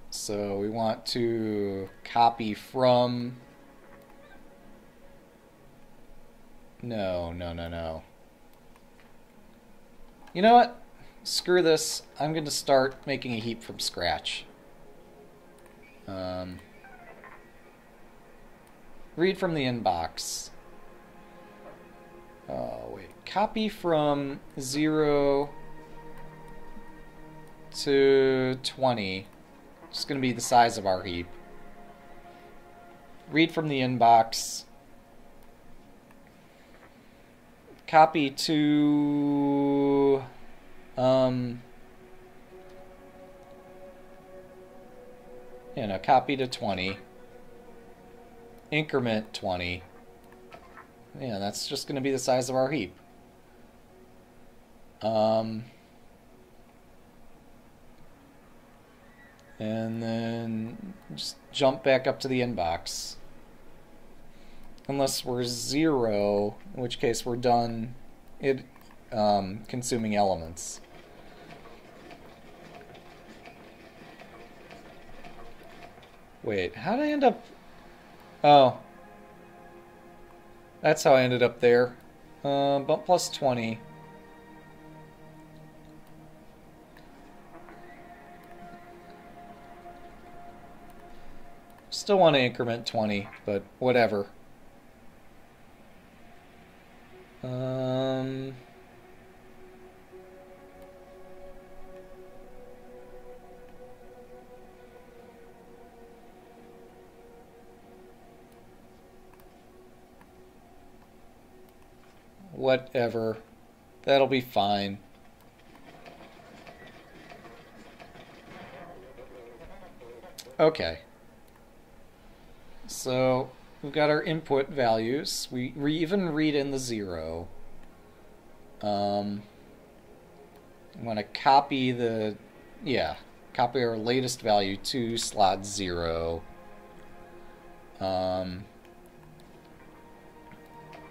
So we want to copy from... No, no, no, no. You know what? Screw this. I'm going to start making a heap from scratch. Um, read from the inbox. Oh, wait. Copy from 0 to 20. It's going to be the size of our heap. Read from the inbox. Copy to... Um... You know, copy to 20. Increment 20. Yeah, that's just going to be the size of our heap. Um... and then just jump back up to the inbox. Unless we're zero, in which case we're done it um, consuming elements. Wait, how did I end up... Oh. That's how I ended up there. Uh, but plus 20. Still want to increment 20, but whatever. Um... Whatever. That'll be fine. Okay. So we've got our input values. We, we even read in the zero. Um, I want to copy the, yeah, copy our latest value to slot zero. Um,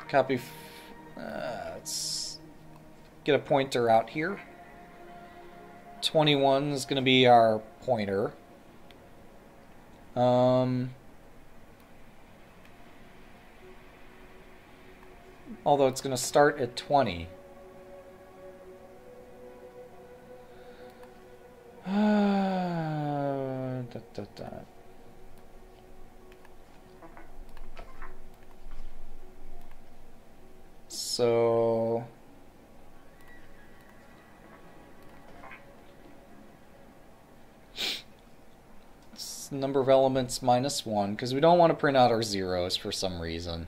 copy, uh, let's get a pointer out here. 21 is going to be our pointer. Um, although it's going to start at 20. Uh, (sighs) da, da, da. So number of elements minus one because we don't want to print out our zeros for some reason.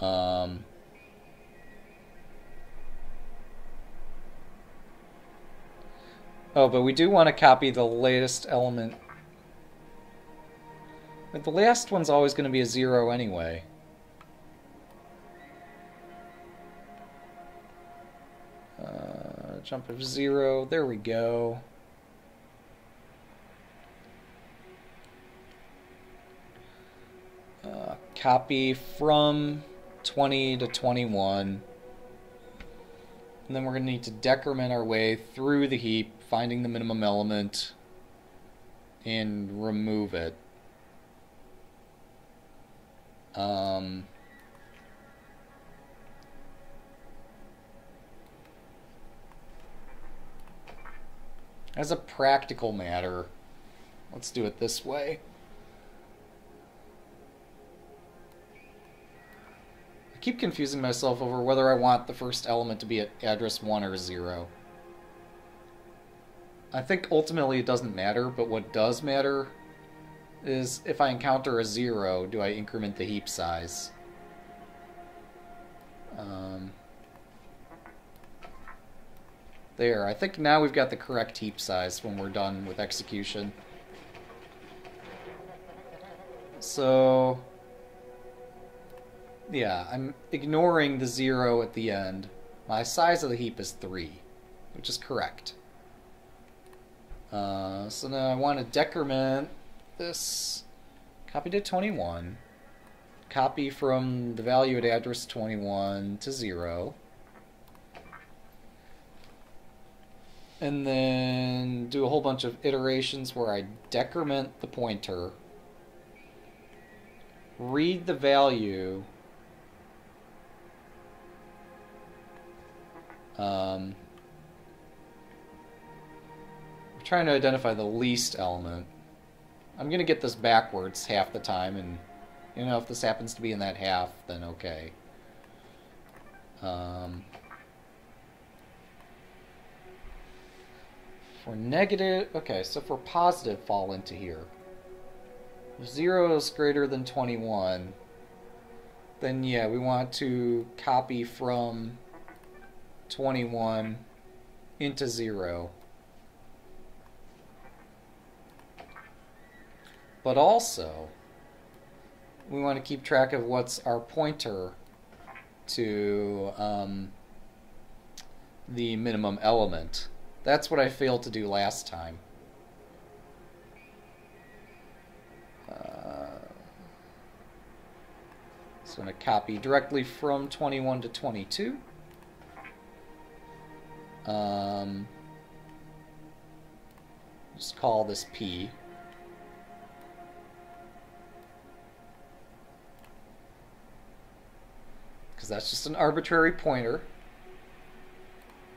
Um, oh, but we do want to copy the latest element. But the last one's always going to be a zero anyway. Uh, jump of zero. There we go. Uh, copy from 20 to 21. And then we're going to need to decrement our way through the heap, finding the minimum element, and remove it. Um, as a practical matter, let's do it this way. Keep confusing myself over whether I want the first element to be at address 1 or 0. I think ultimately it doesn't matter, but what does matter is if I encounter a 0, do I increment the heap size? Um, There, I think now we've got the correct heap size when we're done with execution. So, yeah, I'm ignoring the zero at the end. My size of the heap is 3, which is correct. Uh, so now I want to decrement this. Copy to 21. Copy from the value at address 21 to 0. And then do a whole bunch of iterations where I decrement the pointer, read the value, um, we're trying to identify the least element. I'm going to get this backwards half the time, and you know, if this happens to be in that half, then okay. Um, for negative, okay, so for positive, fall into here. If 0 is greater than 21, then yeah, we want to copy from 21 into 0. But also, we want to keep track of what's our pointer to um, the minimum element. That's what I failed to do last time. Uh, so I'm going to copy directly from 21 to 22. Um, just call this P. Because that's just an arbitrary pointer.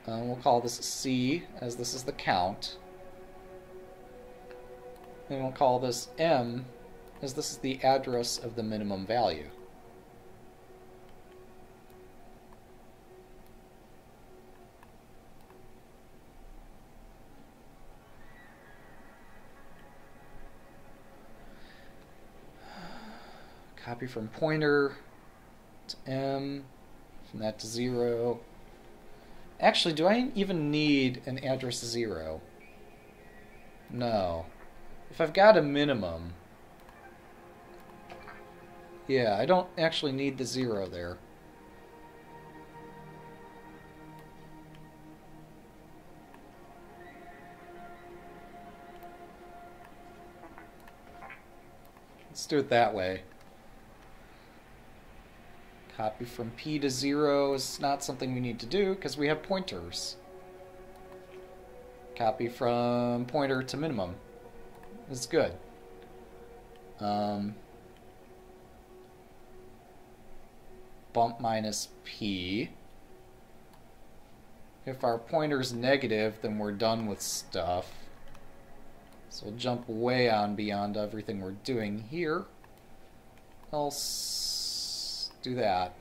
Uh, we'll call this C, as this is the count. And we'll call this M, as this is the address of the minimum value. Copy from pointer to M, from that to 0. Actually, do I even need an address 0? No. If I've got a minimum, yeah, I don't actually need the 0 there. Let's do it that way. Copy from P to 0 is not something we need to do because we have pointers. Copy from pointer to minimum is good. Um, bump minus P. If our pointer is negative, then we're done with stuff. So we'll jump way on beyond everything we're doing here. Else do that.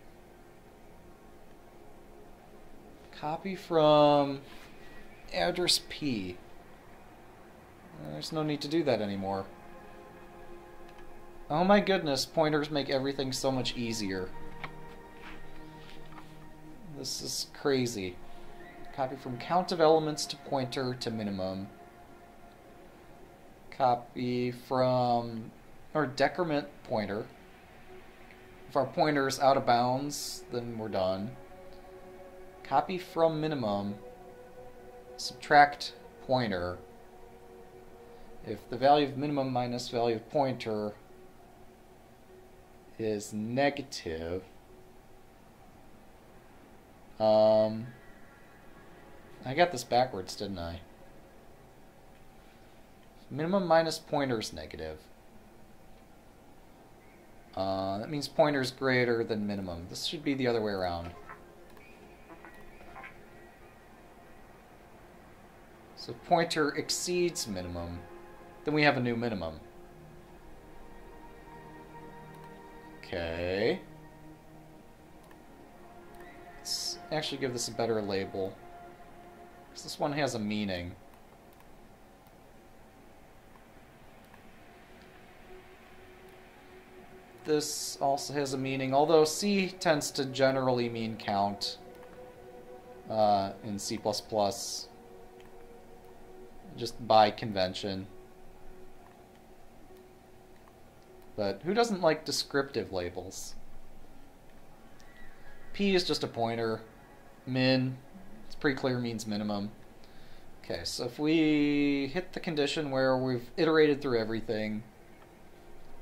Copy from address P. There's no need to do that anymore. Oh my goodness, pointers make everything so much easier. This is crazy. Copy from count of elements to pointer to minimum. Copy from, or decrement pointer. If our pointer's out of bounds, then we're done. Copy from minimum, subtract pointer. If the value of minimum minus value of pointer is negative, um, I got this backwards, didn't I? Minimum minus pointer is negative. Uh, that means pointer's greater than minimum. This should be the other way around. So pointer exceeds minimum, then we have a new minimum. Okay. Let's actually give this a better label. Because this one has a meaning. This also has a meaning, although C tends to generally mean count uh, in C++. just by convention. But who doesn't like descriptive labels? P is just a pointer. Min, it's pretty clear means minimum. Okay, so if we hit the condition where we've iterated through everything,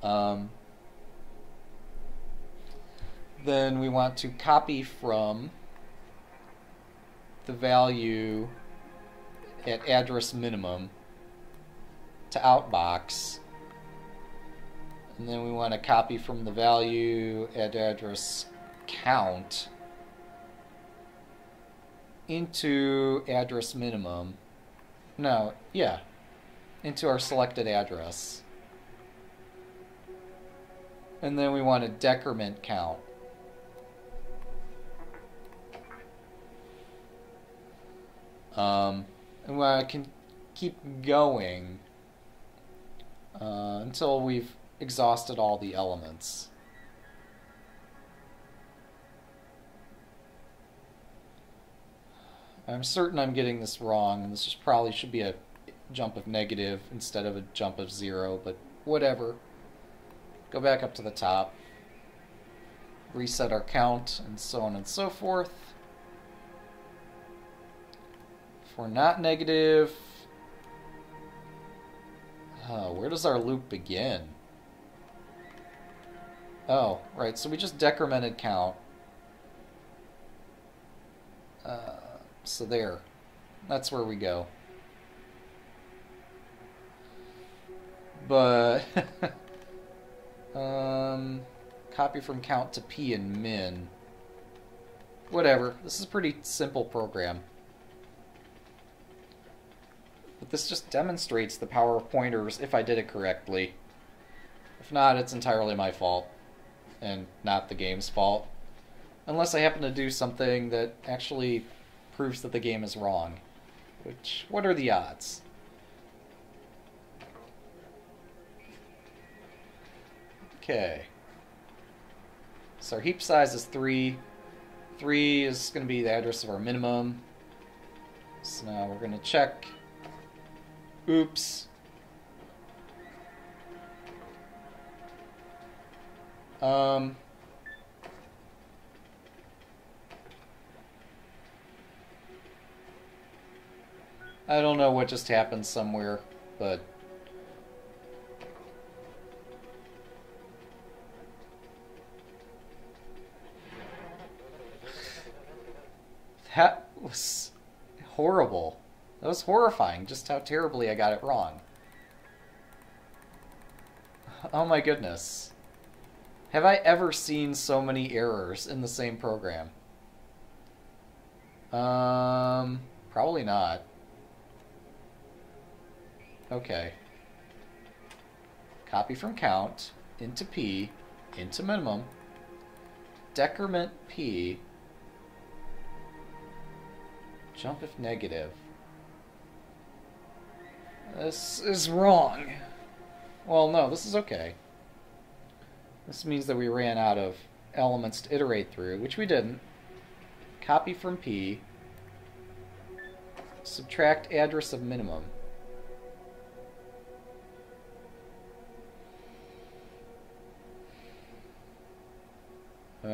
um, then we want to copy from the value at address minimum to outbox. And then we want to copy from the value at address count into address minimum. No, yeah, into our selected address. And then we want a decrement count. Um, and I can keep going uh, until we've exhausted all the elements. I'm certain I'm getting this wrong, and this just probably should be a jump of negative instead of a jump of zero, but whatever. Go back up to the top, reset our count, and so on and so forth. If we're not negative, uh, where does our loop begin? Oh, right, so we just decremented count. Uh, so there. That's where we go. But, (laughs) um, copy from count to p and min. Whatever. This is a pretty simple program. But this just demonstrates the power of pointers if I did it correctly. If not, it's entirely my fault. And not the game's fault. Unless I happen to do something that actually proves that the game is wrong. Which, what are the odds? Okay. So our heap size is 3. 3 is going to be the address of our minimum. So now we're going to check Oops. Um. I don't know what just happened somewhere, but (sighs) that was horrible. That was horrifying, just how terribly I got it wrong. Oh my goodness. Have I ever seen so many errors in the same program? Um, probably not. Okay. Copy from count into P into minimum. Decrement P. Jump if negative. This is wrong. Well, no, this is okay. This means that we ran out of elements to iterate through, which we didn't. Copy from P. Subtract address of minimum. Uh,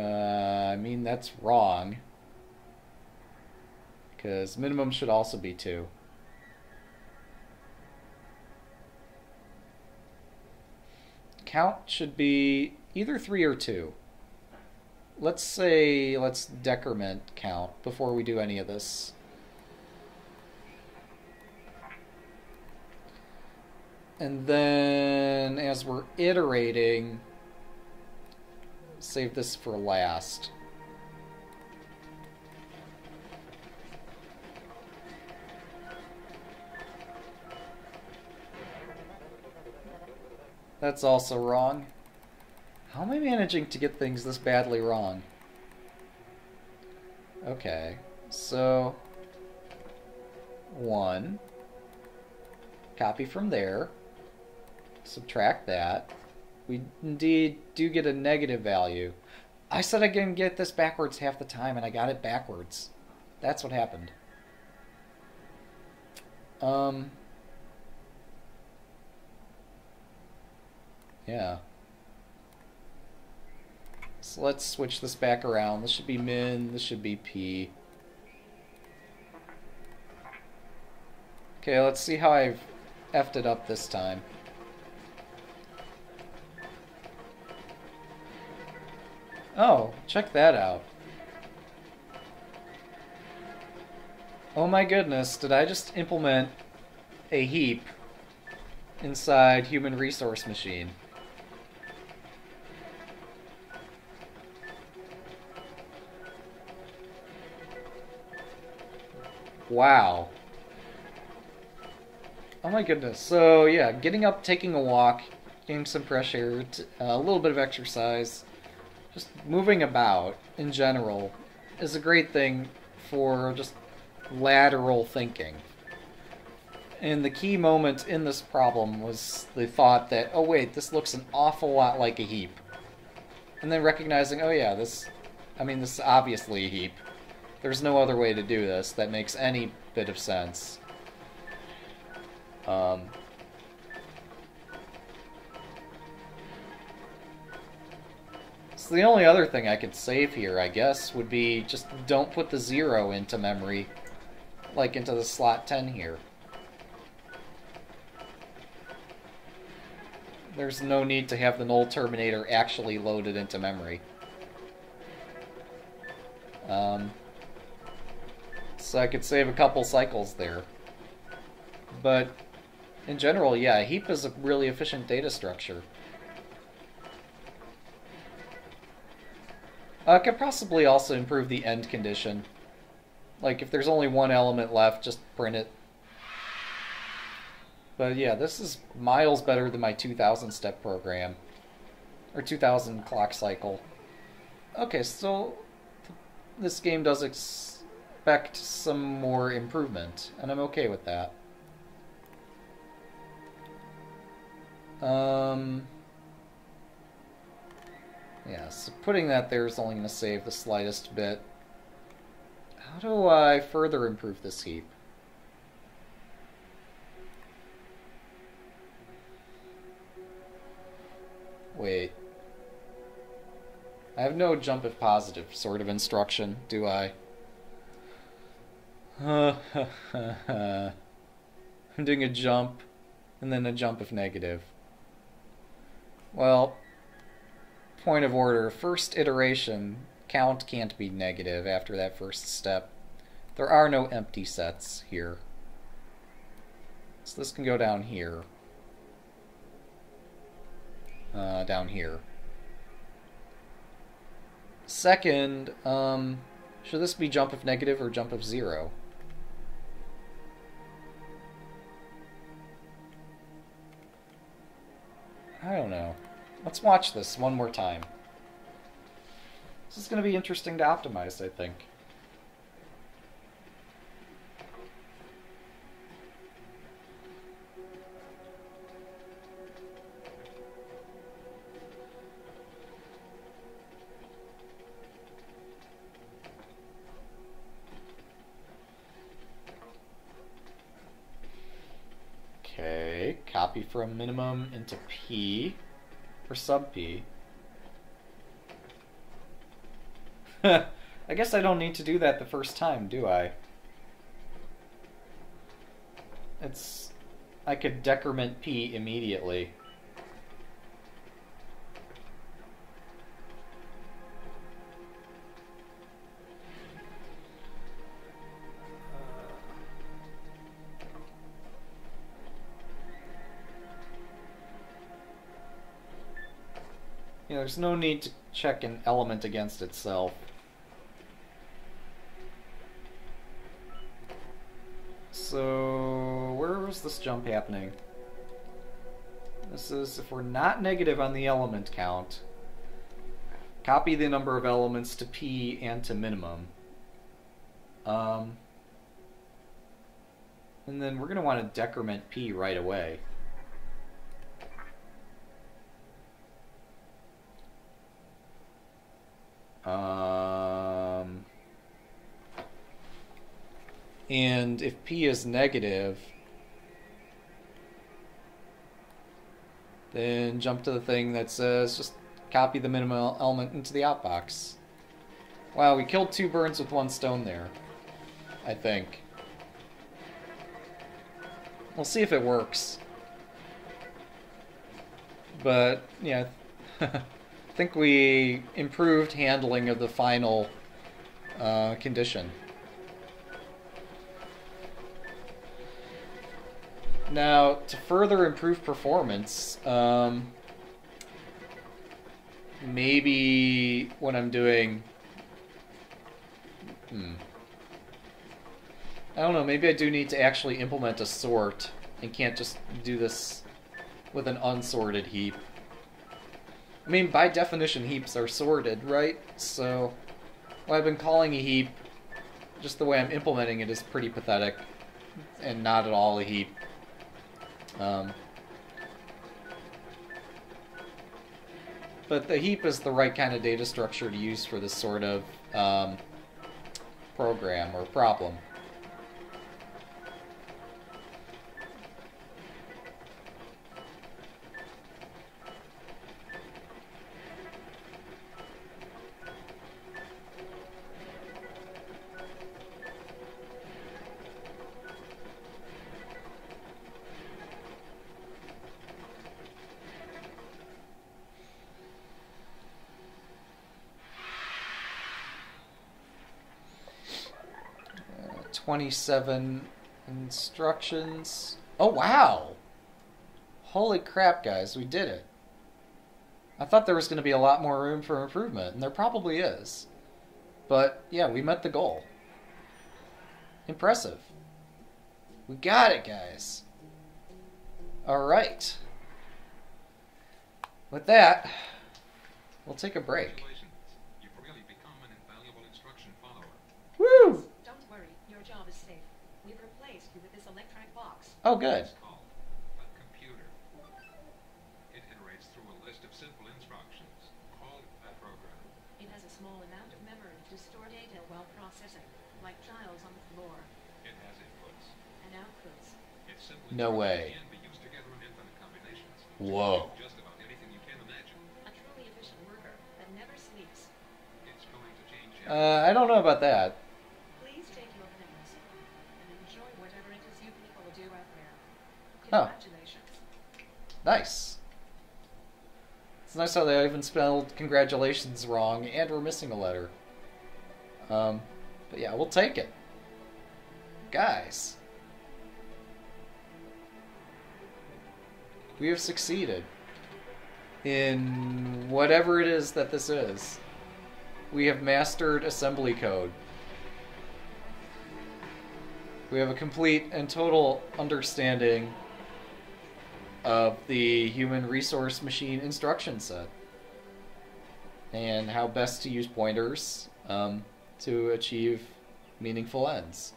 I mean, that's wrong. Because minimum should also be 2. Count should be either three or two. Let's say, let's decrement count before we do any of this. And then as we're iterating, save this for last. That's also wrong. How am I managing to get things this badly wrong? Okay, so... One. Copy from there. Subtract that. We indeed do get a negative value. I said I can get this backwards half the time, and I got it backwards. That's what happened. Um, Yeah. So let's switch this back around. This should be min, this should be p. Okay, let's see how I've effed it up this time. Oh, check that out. Oh my goodness, did I just implement a heap inside Human Resource Machine? Wow. Oh my goodness. So, yeah, getting up, taking a walk, getting some fresh air, uh, a little bit of exercise, just moving about in general is a great thing for just lateral thinking. And the key moment in this problem was the thought that, oh wait, this looks an awful lot like a heap. And then recognizing, oh yeah, this, I mean, this is obviously a heap. There's no other way to do this that makes any bit of sense. Um, so the only other thing I could save here, I guess, would be just don't put the zero into memory, like into the slot 10 here. There's no need to have the null terminator actually loaded into memory. Um, so I could save a couple cycles there. But in general, yeah, heap is a really efficient data structure. Uh, could possibly also improve the end condition. Like, if there's only one element left, just print it. But yeah, this is miles better than my 2000 step program. Or 2000 clock cycle. Okay, so this game does expect some more improvement, and I'm okay with that. Um, yeah, so putting that there is only going to save the slightest bit. How do I further improve this heap? Wait. I have no jump if positive sort of instruction, do I? I'm doing a jump and then a jump of negative. Well, point of order. First iteration, count can't be negative after that first step. There are no empty sets here. So this can go down here. Uh, down here. Second, um, should this be jump of negative or jump of zero? I don't know. Let's watch this one more time. This is going to be interesting to optimize, I think. Okay, copy from minimum into P or sub P. (laughs) I guess I don't need to do that the first time, do I? It's... I could decrement P immediately. Yeah, there's no need to check an element against itself. So, where was this jump happening? This is if we're not negative on the element count, copy the number of elements to P and to minimum. Um, and then we're going to want to decrement P right away. Um, and if P is negative, then jump to the thing that says just copy the minimum element into the outbox. Wow, we killed two birds with one stone there. I think. We'll see if it works. But, yeah, (laughs) think we improved handling of the final uh, condition. Now, to further improve performance, um, maybe when I'm doing... Hmm. I don't know, maybe I do need to actually implement a sort and can't just do this with an unsorted heap. I mean, by definition, heaps are sorted, right? So, what I've been calling a heap, just the way I'm implementing it is pretty pathetic and not at all a heap. Um, but the heap is the right kind of data structure to use for this sort of um, program or problem. 27 instructions. Oh, wow! Holy crap, guys, we did it. I thought there was going to be a lot more room for improvement, and there probably is. But, yeah, we met the goal. Impressive. We got it, guys. Alright. With that, we'll take a break. Together in infinite combinations. Whoa. Just about anything you can imagine. A truly efficient worker that never sleeps. It's going to change Uh, I don't know about that. Oh. Congratulations. Nice. It's nice how they even spelled congratulations wrong, and we're missing a letter. Um, but yeah, we'll take it. Guys. We have succeeded. In whatever it is that this is. We have mastered assembly code. We have a complete and total understanding of the human resource machine instruction set and how best to use pointers um, to achieve meaningful ends.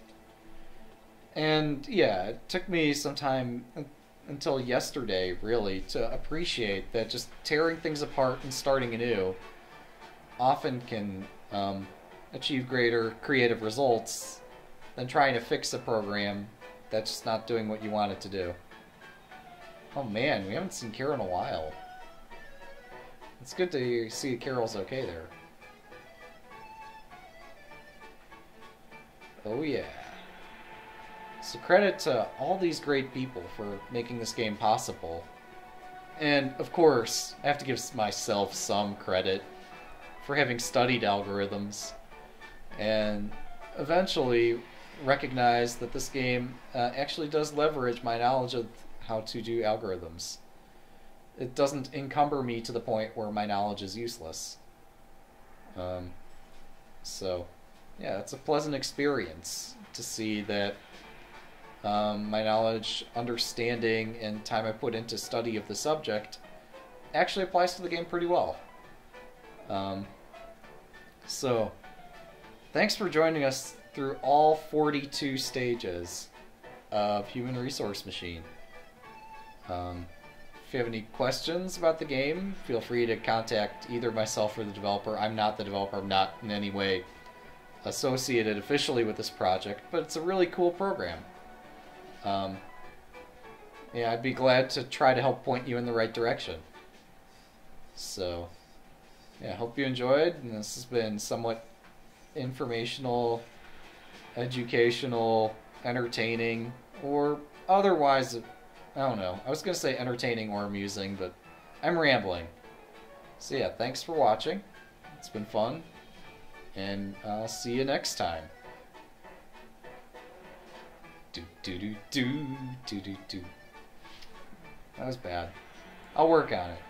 And yeah, it took me some time until yesterday, really, to appreciate that just tearing things apart and starting anew often can um, achieve greater creative results than trying to fix a program that's just not doing what you want it to do. Oh man, we haven't seen Carol in a while. It's good to see Carol's okay there. Oh yeah. So credit to all these great people for making this game possible. And of course, I have to give myself some credit for having studied algorithms and eventually recognize that this game uh, actually does leverage my knowledge of how to do algorithms. It doesn't encumber me to the point where my knowledge is useless. Um, so, yeah, it's a pleasant experience to see that um, my knowledge, understanding, and time I put into study of the subject actually applies to the game pretty well. Um, so, thanks for joining us through all 42 stages of Human Resource Machine. Um, if you have any questions about the game, feel free to contact either myself or the developer. I'm not the developer, I'm not in any way associated officially with this project, but it's a really cool program. Um, yeah, I'd be glad to try to help point you in the right direction. So, yeah, hope you enjoyed. And this has been somewhat informational, educational, entertaining, or otherwise. I don't know. I was going to say entertaining or amusing, but I'm rambling. So, yeah, thanks for watching. It's been fun. And I'll see you next time. Do do do do do do do. That was bad. I'll work on it.